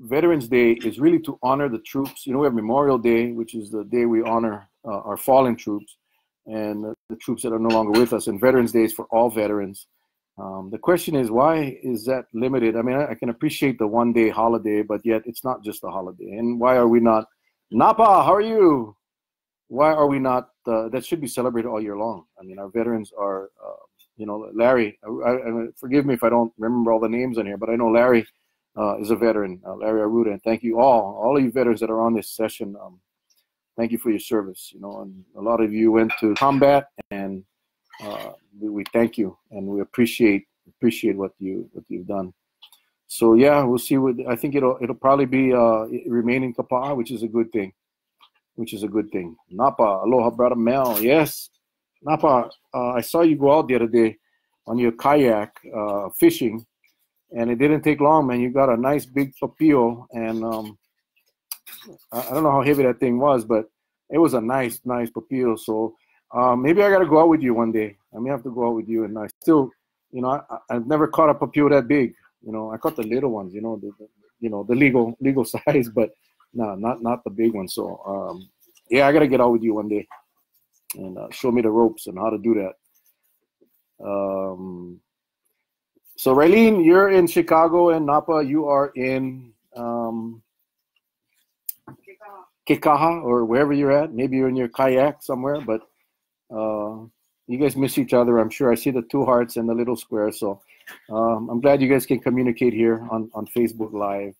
Veterans Day is really to honor the troops. You know, we have Memorial Day, which is the day we honor uh, our fallen troops and the, troops that are no longer with us. And Veterans Day is for all veterans. Um, the question is, why is that limited? I mean, I, I, can appreciate the one day holiday, but yet it's not just a holiday. And why are we not? Napa, how are you? Why are we not? Uh, that should be celebrated all year long. I mean, our veterans are, uh, you know, Larry, I, I, forgive me if I don't remember all the names on here, but I know Larry uh, is a veteran, uh, Larry Aruda. And thank you all, all of you veterans that are on this session. Um, thank you for your service. You know, and a lot of you went to combat, and uh, we, we, thank you and we appreciate appreciate what you what you've done. So yeah, we'll see. What I think it'll it'll probably be uh, remaining Kapa'a, which is a good thing. Which is a good thing. Napa, aloha, brother Mel. Yes, Napa. Uh, I saw you go out the other day on your kayak uh, fishing, and it didn't take long, man. You got a nice big papio, and um, I don't know how heavy that thing was, but it was a nice, nice papio. So um, maybe I gotta go out with you one day. I may have to go out with you, and I still, you know, I, have never caught a papio that big. You know, I caught the little ones. You know, the, the you know the legal legal size, but no, not not the big one. So um, yeah, I gotta get out with you one day and uh, show me the ropes and how to do that. Um, so Raylene, you're in Chicago, and Napa, you are in um, Kekaha or wherever you're at. Maybe you're in your kayak somewhere, but uh, you guys miss each other. I'm sure. I see the two hearts and the little square. So um, I'm glad you guys can communicate here on, on Facebook Live.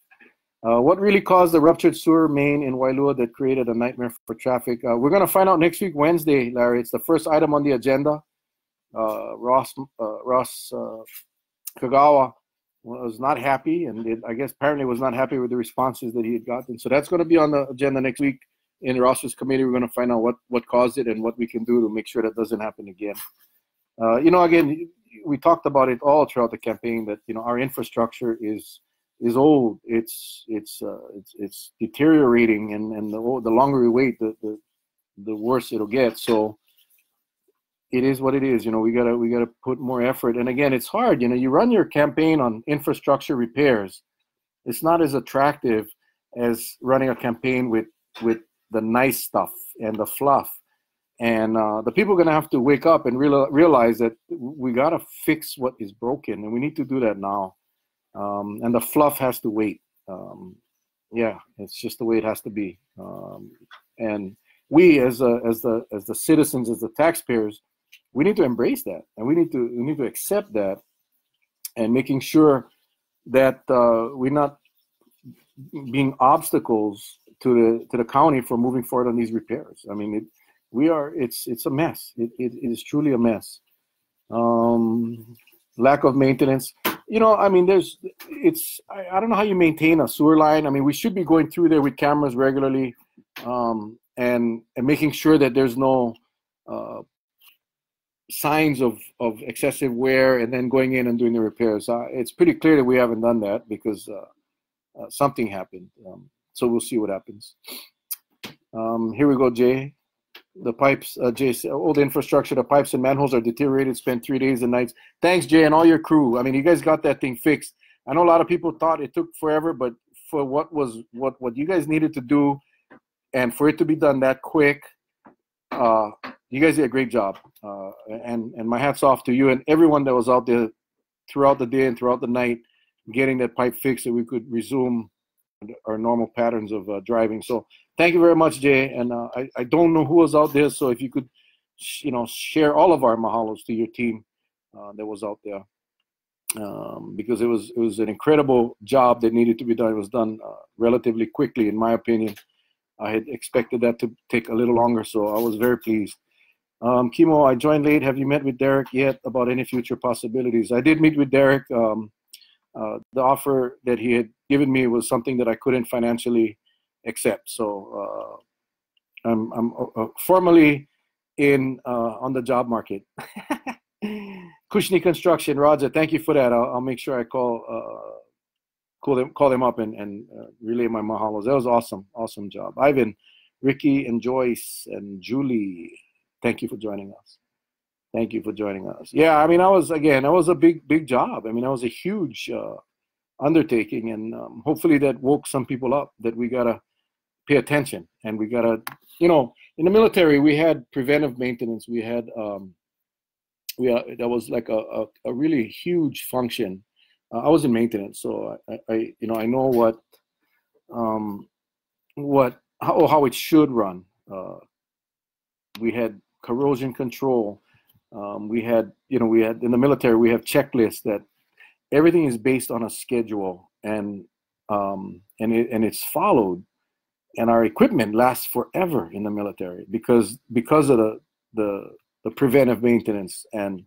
Uh, what really caused the ruptured sewer main in Wailua that created a nightmare for traffic? Uh, we're going to find out next week, Wednesday, Larry. It's the first item on the agenda. Uh, Ross uh, Ross uh, Kagawa was not happy, and it, I guess apparently was not happy with the responses that he had gotten. So that's going to be on the agenda next week in the Ross's committee. We're going to find out what what caused it and what we can do to make sure that doesn't happen again. Uh, you know, again, we talked about it all throughout the campaign that you know our infrastructure is is old. It's it's uh, it's it's deteriorating, and and the the longer we wait, the the the worse it'll get. So it is what it is. You know, we gotta we gotta put more effort. And again, it's hard. You know, you run your campaign on infrastructure repairs. It's not as attractive as running a campaign with with the nice stuff and the fluff. And uh, the people are gonna have to wake up and real, realize that we gotta fix what is broken, and we need to do that now. Um, and the fluff has to wait. Um, yeah, it's just the way it has to be. Um, and we, as a, as the as the citizens, as the taxpayers, we need to embrace that and we need to we need to accept that and making sure that uh, we're not being obstacles to the to the county for moving forward on these repairs. I mean, it, we are it's it's a mess. It, it, it is truly a mess. Um, lack of maintenance. You know, I mean, there's it's I, I don't know how you maintain a sewer line. I mean, we should be going through there with cameras regularly um, and and making sure that there's no uh, signs of, of excessive wear and then going in and doing the repairs. Uh, it's pretty clear that we haven't done that because uh, uh, something happened. Um, so we'll see what happens. Um, here we go, Jay. The pipes, uh, Jay, all the infrastructure, the pipes and manholes are deteriorated. Spent three days and nights. Thanks, Jay, and all your crew. I mean, you guys got that thing fixed. I know a lot of people thought it took forever, but for what was what what you guys needed to do, and for it to be done that quick, uh, you guys did a great job, uh, and and my hats off to you and everyone that was out there throughout the day and throughout the night, getting that pipe fixed so we could resume our normal patterns of uh, driving. So thank you very much, Jay. And uh, I I don't know who was out there, so if you could, you know, share all of our mahalos to your team uh, that was out there. Um, because it was it was an incredible job that needed to be done. It was done uh, relatively quickly, in my opinion. I had expected that to take a little longer, so I was very pleased. Um, Kimo, I joined late. Have you met with Derek yet about any future possibilities? I did meet with Derek. Um, uh, the offer that he had given me was something that I couldn't financially accept. So uh, I'm, I'm uh, uh formally in uh, on the job market. Kushni Construction, Roger, thank you for that. I'll, I'll make sure I call uh, call them call them up and, and relay my mahalos. That was awesome, awesome job. Ivan, Ricky, and Joyce, and Julie, thank you for joining us. Thank you for joining us. Yeah, I mean, I was again, that was a big, big job. I mean, that was a huge uh, undertaking, and um, hopefully that woke some people up that we gotta pay attention and we gotta, you know, in the military we had preventive maintenance. We had um, we uh, that was like a, a, a really huge function. Uh, I was in maintenance, so I, I, you know I know what um, what how how it should run. Uh, we had corrosion control. Um, we had, you know, we had in the military, we have checklists that everything is based on a schedule and um, and it, and it's followed, and our equipment lasts forever in the military because because of the the, the preventive maintenance and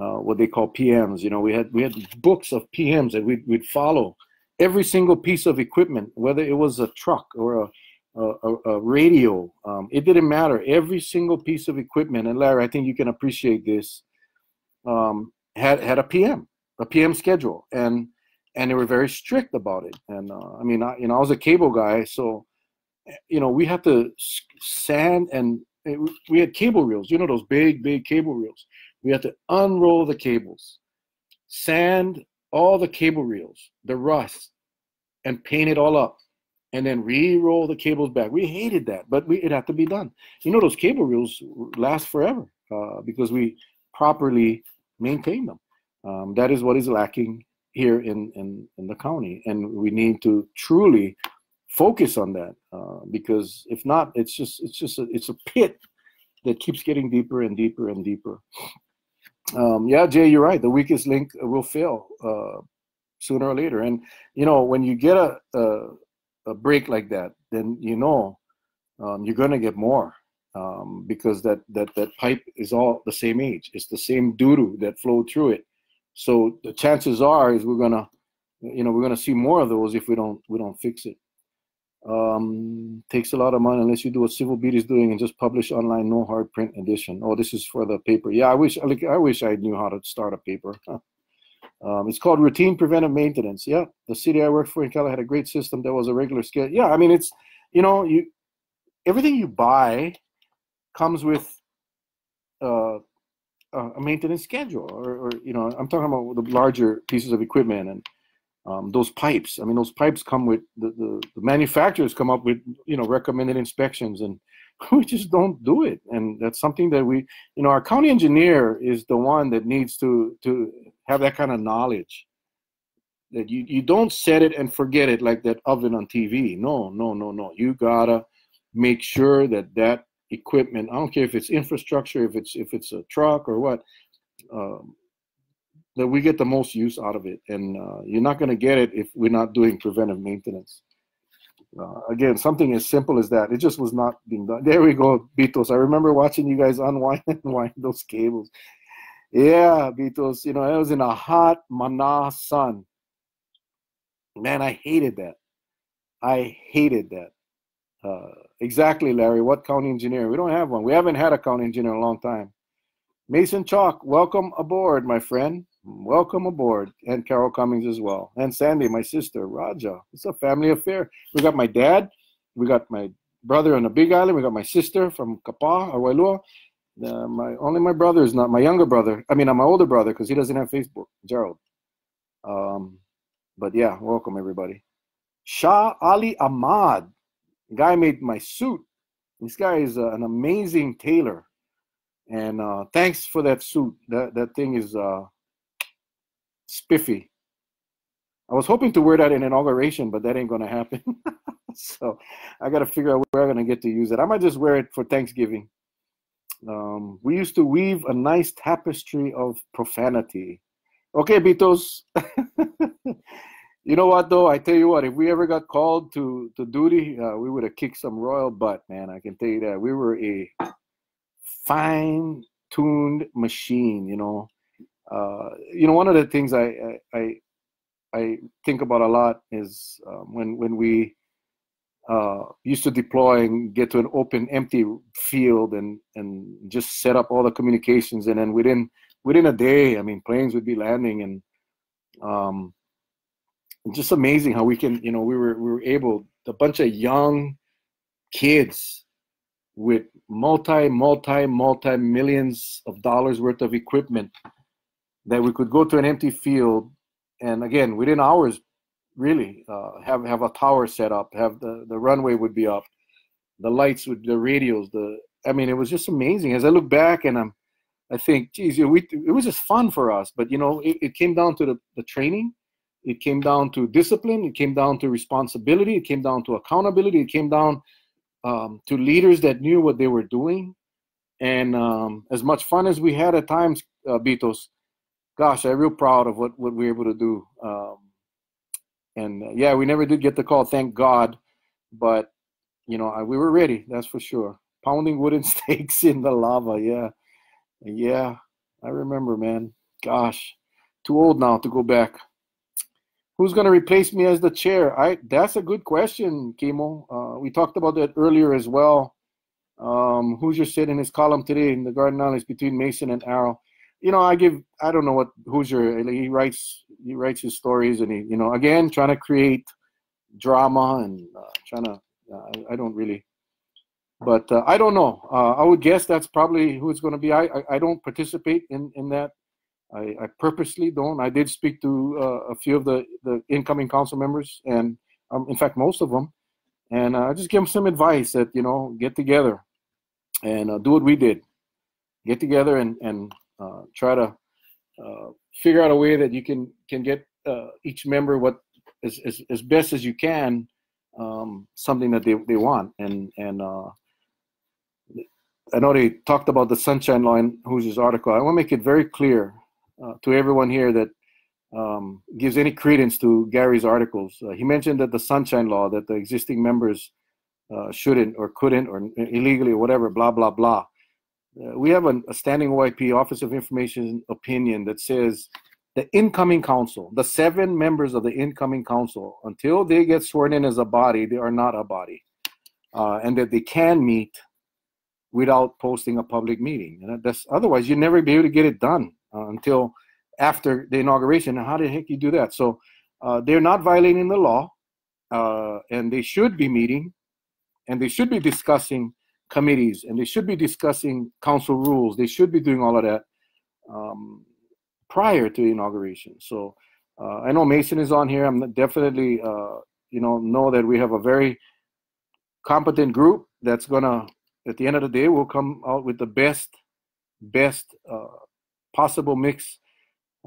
uh, what they call PMs. You know, we had we had books of PMs that we'd, we'd follow. Every single piece of equipment, whether it was a truck or a a, a, radio. Um, it didn't matter. Every single piece of equipment, and Larry, I think you can appreciate this, um, had had a PM, a PM schedule, and and they were very strict about it. And uh, I mean, I, you know, I was a cable guy, so you know, we had to sand and it, we had cable reels. You know, those big, big cable reels. We had to unroll the cables, sand all the cable reels, the rust, and paint it all up and then re-roll the cables back. We hated that, but we, it had to be done. You know, those cable reels last forever uh, because we properly maintain them. Um, that is what is lacking here in, in, in the county, and we need to truly focus on that uh, because if not, it's just it's just a, it's a pit that keeps getting deeper and deeper and deeper. Um, yeah, Jay, you're right. The weakest link will fail uh, sooner or later, and you know when you get a, a a break like that, then you know um, you're to get more um, because that, that, that pipe is all the same age. It's the same doo that flowed through it. So the chances are is we're to, you know, we're to see more of those if we don't, we don't fix it. Um, takes a lot of money unless you do what Civil Beat is doing and just publish online, no hard print edition. Oh, this is for the paper. Yeah, I wish, I wish I knew how to start a paper. Um, it's called routine preventive maintenance. Yeah, the city I worked for in Cali had a great system that was a regular schedule. Yeah, I mean it's you know you everything you buy comes with uh, a maintenance schedule, or, or, you know I'm talking about the larger pieces of equipment and um, those pipes. I mean those pipes come with the, the, the manufacturers come up with you know recommended inspections and we just don't do it and that's something that we you know our county engineer is the one that needs to to have that kind of knowledge that you, you don't set it and forget it like that oven on tv no no no no you gotta make sure that that equipment i don't care if it's infrastructure if it's if it's a truck or what um, that we get the most use out of it and uh, you're not to get it if we're not doing preventive maintenance uh, again, something as simple as that. It just was not being done. There we go, Beatles. I remember watching you guys unwind and wind those cables. Yeah, Beatles. You know, I was in a hot Mana sun. Man, I hated that. I hated that. Uh, exactly, Larry. What county engineer? We don't have one. We haven't had a county engineer in a long time. Mason Chock, welcome aboard, my friend. Welcome aboard. And Carol Cummings as well. And Sandy, my sister, Raja. It's a family affair. We got my dad, we got my brother on the Big Island, we got my sister from Kapa, Awailua. Uh, my only my brother is not my younger brother. I mean, I'm my older brother because he doesn't have Facebook, Gerald. Um, but yeah, welcome everybody. Shah Ali Ahmad, guy made my suit. This guy is uh, an amazing tailor, and uh, thanks for that suit. That that thing is uh, spiffy. I was hoping to wear that in inauguration, but that ain't gonna happen. so I gotta figure out where I'm gonna get to use it. I might just wear it for Thanksgiving. Um, we used to weave a nice tapestry of profanity. Okay, Bitos. you know what though? I tell you what, if we ever got called to to duty, uh, we would have kicked some royal butt, man. I can tell you that. We were a fine tuned machine, you know uh, you know, one of the things I, I, I think about a lot is um, when when we uh, used to deploy and get to an open, empty field and and just set up all the communications, and then within within a day, I mean, planes would be landing, and um, just amazing how we can, you know, we were we were able a bunch of young kids with multi, multi, multi millions of dollars worth of equipment that we could go to an empty field. And again within hours really uh, have have a tower set up have the the runway would be up the lights with the radios the i mean it was just amazing. As i look back and i'm i think geez you know, we, it was just fun for us but you know it, it came down to the, the training. It came down to discipline. It came down to responsibility. It came down to accountability. It came down um, to leaders that knew what they were doing. And um, as much fun as we had at times uh, Bitos, gosh i'm real proud of what, what we were able to do um, and uh, yeah we never did get the call thank god but you know we were ready that's for sure pounding wooden stakes in the lava yeah yeah i remember man gosh too old now to go back who's going to replace me as the chair? I that's a good question, Kimo. Uh, we talked about that earlier as well. Um, Hooser said in his column today in the Garden Islands between Mason and Arryl. You know, I give I don't know what Hooser he writes he writes his stories and he you know again trying to create drama and uh, trying to uh, I, I, don't really but uh, I don't know. Uh, I would guess that's probably who it's going to be. I, I, I don't participate in in that I, I purposely don't. I did speak to uh, a few of the, the incoming council members, and um, in fact, most of them, and I uh, just give them some advice that you know get together and do what we did, get together and and uh, try to uh, figure out a way that you can can get uh, each member what as, as, as best as you can um, something that they, they want and and I know they talked about the sunshine law in Hooser's article. I want to make it very clear uh, to everyone here that um, gives any credence to Gary's articles. Uh, he mentioned that the Sunshine Law, that the existing members uh, shouldn't or couldn't or illegally or whatever, blah, blah, blah. Uh, we have a, a standing OIP, Office of Information opinion, that says the incoming council, the seven members of the incoming council, until they get sworn in as a body, they are not a body. Uh, and that they can meet without posting a public meeting. And that's otherwise you never be able to get it done uh, until after the inauguration. How the heck you do that? So uh, they're not violating the law, uh, and they should be meeting, and they should be discussing committees, and they should be discussing council rules. They should be doing all of that um, prior to the inauguration. So uh, I know Mason is on here. I'm definitely, uh, you know, know that we have a very competent group that's gonna, at the end of the day, will come out with the best, best uh, possible mix.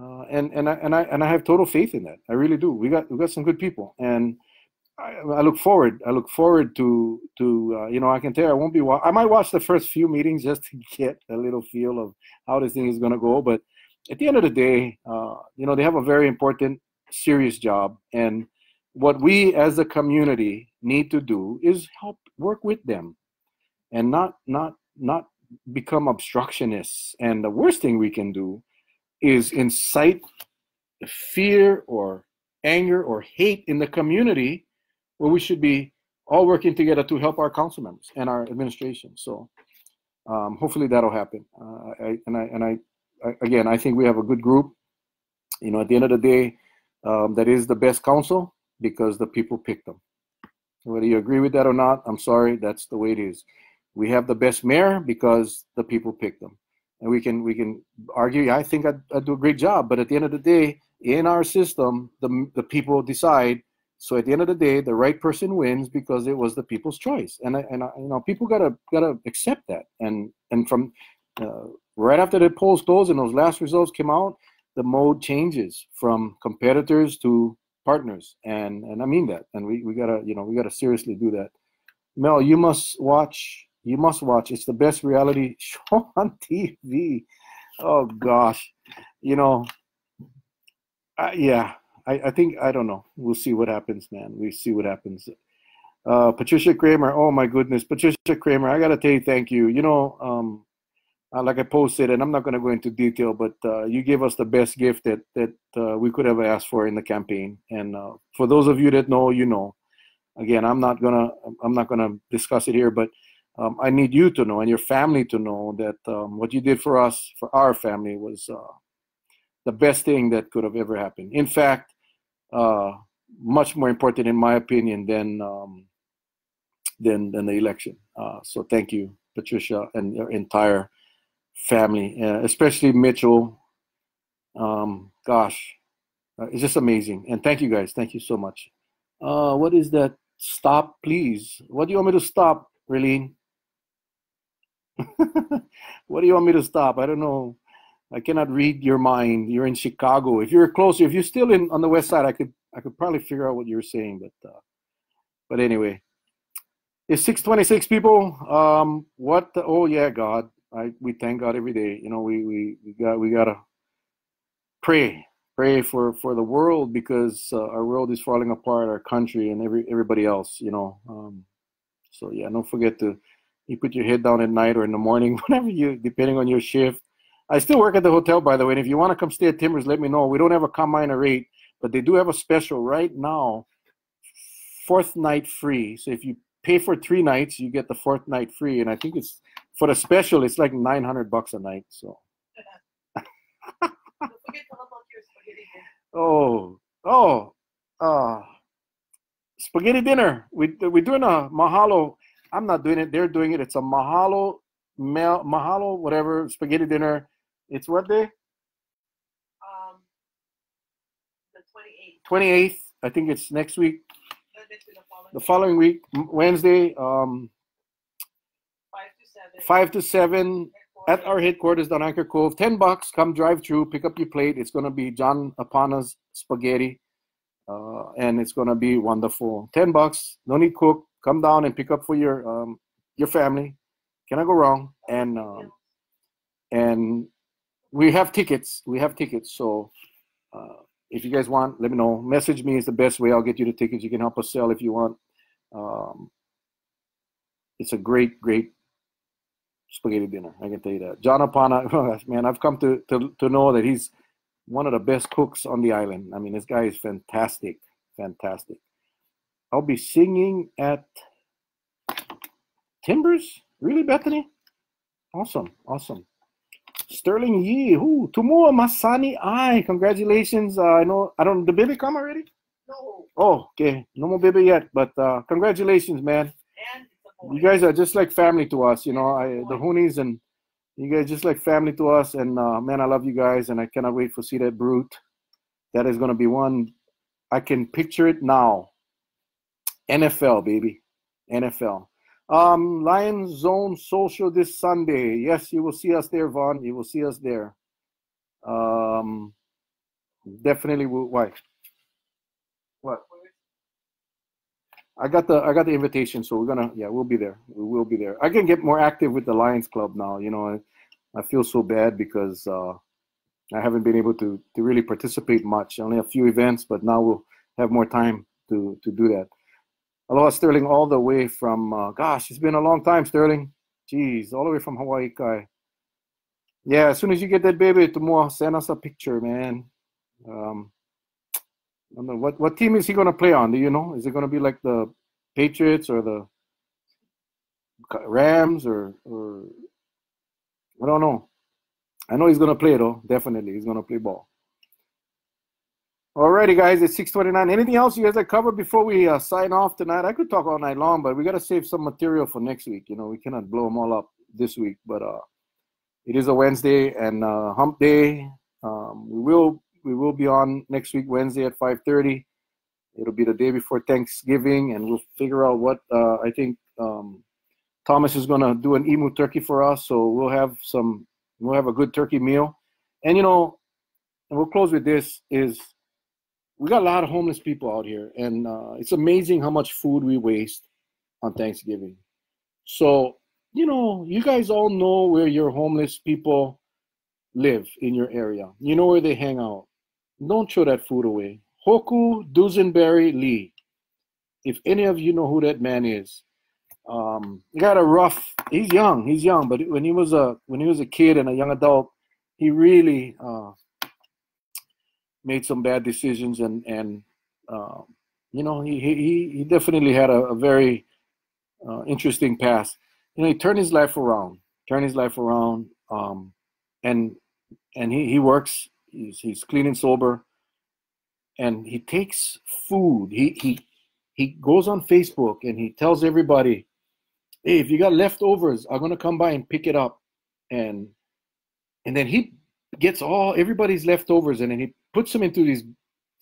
Uh, and and I and I and I have total faith in that. I really do. We got we got some good people, and I, I look forward. I look forward to to uh, you know I can tell you I won't be. Wa- I might watch the first few meetings just to get a little feel of how this thing is going to go. But at the end of the day, uh, you know they have a very important, serious job, and what we as a community need to do is help work with them, and not not not become obstructionists. And the worst thing we can do is incite fear or anger or hate in the community we should be all working together to help our council members and our administration. So um, hopefully that'll happen. Uh, I, and I, and I, I, again, I think we have a good group. You know, at the end of the day, um, that is the best council because the people picked them. Whether you agree with that or not, I'm sorry, that's the way it is we have the best mayor because the people picked them and we can we can argue i think i i do a great job but at the end of the day in our system the, the people decide so at the end of the day the right person wins because it was the people's choice and I, and I, you know people gotta gotta accept that and and from uh, right after the polls closed and those last results came out the mode changes from competitors to partners and and i mean that and we, we gotta you know we gotta seriously do that mel you must watch you must watch. It's the best reality show on TV. Oh gosh, you know, uh, yeah. I, I think I don't know. We'll see what happens, man. We see what happens. Uh, Patricia Kramer. Oh my goodness, Patricia Kramer. I gotta tell you, thank you. You know, um, uh, like I posted, and I'm not gonna go into detail, but uh, you gave us the best gift that that uh, we could ever ask for in the campaign. And uh, for those of you that know, you know. again, I'm not gonna I'm not gonna discuss it here, but um, I need you to know and your family to know that um, what you did for us, for our family, was uh, the best thing that could have ever happened. In fact, uh, much more important, in my opinion, than um, than than the election. Uh, so thank you, Patricia, and your entire family, uh, especially Mitchell. Um, gosh, uh, it's just amazing. And thank you guys. Thank you so much. Uh, what is that? Stop, please. What do you want me to stop, Raylene? what do you want me to stop? I don't know. I cannot read your mind. You're in Chicago. If you're closer, if you're still in on the west side, I could I could probably figure out what you're saying. But uh, but anyway, it's 626 people. Um, what? The, oh yeah, God. I we thank God every day. You know, we we we got we gotta pray pray for for the world because uh, our world is falling apart, our country and every everybody else. You know. Um, so yeah, don't forget to you put your head down at night or in the morning, whenever you depending on your shift. I still work at the hotel, by the way. And if you want to come stay at Timbers, let me know. We don't have a kamaaina rate, but they do have a special right now, fourth night free. So if you pay for three nights, you get the fourth night free. And I think it's for the special, it's like 900 bucks a night. So. oh, oh, uh, spaghetti dinner. We, we're doing a mahalo. I'm not doing it. They're doing it. It's a mahalo, mahalo, whatever, spaghetti dinner. It's what day? Um, the 28th. 28th. I think it's next week the following week, Wednesday, um, five to seven, five to seven at our headquarters down Anchor Cove. Ten bucks. Come drive through, pick up your plate. It's gonna be John Apana's spaghetti, uh, and it's gonna be wonderful. Ten bucks. No need cook. Come down and pick up for your um, your family. Can I go wrong? And um, and we have tickets. We have tickets. So. Uh, if you guys want, let me know. Message me is the best way. I'll get you the tickets. You can help us sell if you want. Um, it's a great, great spaghetti dinner. I can tell you that. John Apana, man, I've come to, to, to know that he's one of the best cooks on the island. I mean, this guy is fantastic, fantastic. I'll be singing at Timbers. Really, Bethany? Awesome, awesome. Sterling Yee, who Tumua Masani I. Congratulations. Uh, I know I don't the baby come already? No. Oh, okay. No more baby yet, but uh, congratulations, man. You guys are just like family to us, you know. I the Hoonies and you guys just like family to us, and uh, man, I love you guys, and I cannot wait for see that brute. That is gonna be one. I can picture it now. NFL, baby, NFL. Um, Lion Zone Social this Sunday. Yes, you will see us there, Vaughn. You will see us there. Um, definitely. Will, why? What? I got the I got the invitation, so we're gonna yeah we'll be there. We will be there. I can get more active with the Lions Club now. You know, I, I feel so bad because uh, I haven't been able to to really participate much. Only a few events, but now we'll have more time to to do that. Aloha, Sterling, all the way from, uh, gosh, it's been a long time, Sterling. Jeez, all the way from Hawaii, Kai. Yeah, as soon as you get that baby, tomorrow, send us a picture, man. Um, I don't know, what, what team is he going to play on? Do you know? Is it going to be like the Patriots or the Rams or, or I don't know. I know he's going to play, though. Definitely. He's going to play ball. Alrighty, guys, it's 6:29. Anything else you guys like cover before we uh, sign off tonight? I could talk all night long, but we gotta save some material for next week. You know, we cannot blow them all up this week. But uh, it is a Wednesday and uh, Hump Day. Um, we will we will be on next week Wednesday at 5:30. It'll be the day before Thanksgiving, and we'll figure out what uh, I think um, Thomas is gonna do an emu turkey for us. So we'll have some we'll have a good turkey meal, and you know, and we'll close with this is we got a lot of homeless people out here, and uh, it's amazing how much food we waste on Thanksgiving. So, you know, you guys all know where your homeless people live in your area. You know where they hang out. Don't throw that food away. Hoku Dusenberry Lee. If any of you know who that man is, um, he got a rough. He's young. He's young, but when he was a when he was a kid and a young adult, he really uh, made some bad decisions and and uh, you know, he he he definitely had a, a very uh, interesting past. You know, he turned his life around, turned his life around, um, and and he he works. He's he's clean and sober, and he takes food. He he he goes on Facebook and he tells everybody, "Hey, if you got leftovers, I'm gonna come by and pick it up," and and then he gets all everybody's leftovers and then he puts them into these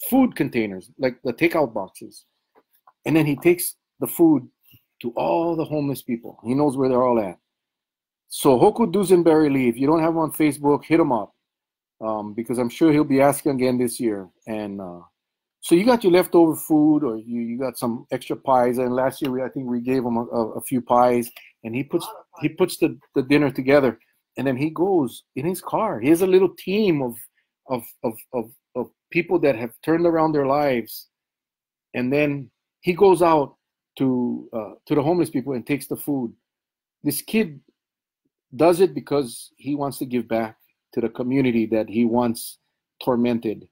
food containers, like the takeout boxes. And then he takes the food to all the homeless people. He knows where they're all at. So Hoku Dusenberry Lee, if you don't have him on Facebook, hit him up um, because I'm sure he'll be asking again this year. And uh, so you got your leftover food, or you, you got some extra pies. And last year we, I think we gave him a, a few pies, and he puts he puts the, the dinner together, and then he goes in his car. He has a little team of of of of people that have turned around their lives, and then he goes out to uh, to the homeless people and takes the food. This kid does it because he wants to give back to the community that he once tormented,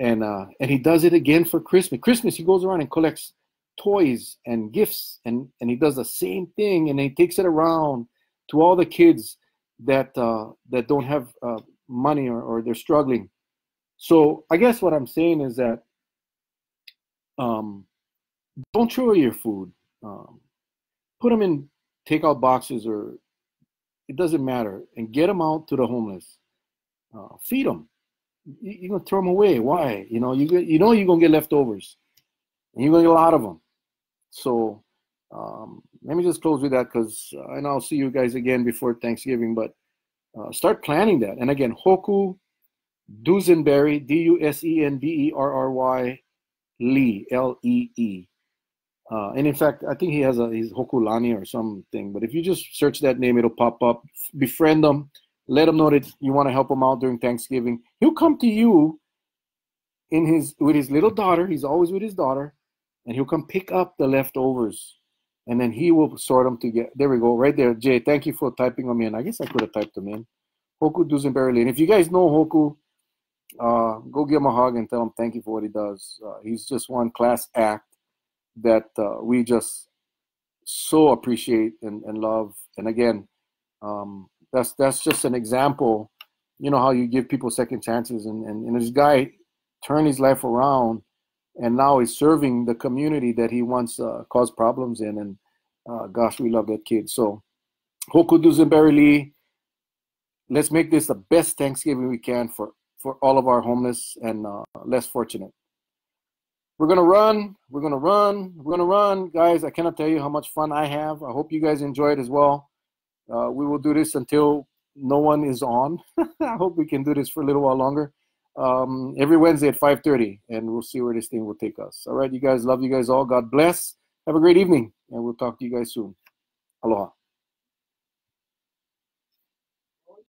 and uh, and he does it again for Christmas. Christmas, he goes around and collects toys and gifts, and and he does the same thing, and he takes it around to all the kids that uh, that don't have uh, money or, or they're struggling so I guess what I'm saying is that um, don't throw your food. Um, put them in takeout boxes or it doesn't matter, and get them out to the homeless. Uh, feed them. You, are gonna throw them away. Why? You know you you know you're gonna get leftovers, and you're gonna get a lot of them. So um, let me just close with that because uh, and I'll see you guys again before Thanksgiving. But uh, start planning that. And again, Hoku Dusenberry, D U S E N B E R R Y, Lee, L E E. Uh, and in fact, I think he has a he's Hokulani or something. But if you just search that name, it'll pop up. Befriend him. Let him know that you want to help him out during Thanksgiving. He'll come to you in his with his little daughter. He's always with his daughter, and he'll come pick up the leftovers, and then he will sort them together. There we go, right there. Jay, thank you for typing them in. I guess I could have typed them in. Hoku Dusenberry And if you guys know Hoku, uh, go give him a hug and tell him thank you for what he does. Uh, he's just one class act that uh, we just so appreciate and, and love. And again, um, that's that's just an example. You know how you give people second chances, and, and, and this guy turned his life around, and now he's serving the community that he once uh, caused problems in. And uh, gosh, we love that kid. So, Hoku Dusenberry Lee, let's make this the best Thanksgiving we can for for all of our homeless and uh, less fortunate. We're gonna run. We're gonna run. We're gonna run, guys. I cannot tell you how much fun I have. I hope you guys enjoy it as well. Uh, we will do this until no one is on. I hope we can do this for a little while longer. Um, every Wednesday at 5:30, and we'll see where this thing will take us. All right, you guys. Love you guys all. God bless. Have a great evening, and we'll talk to you guys soon. Aloha.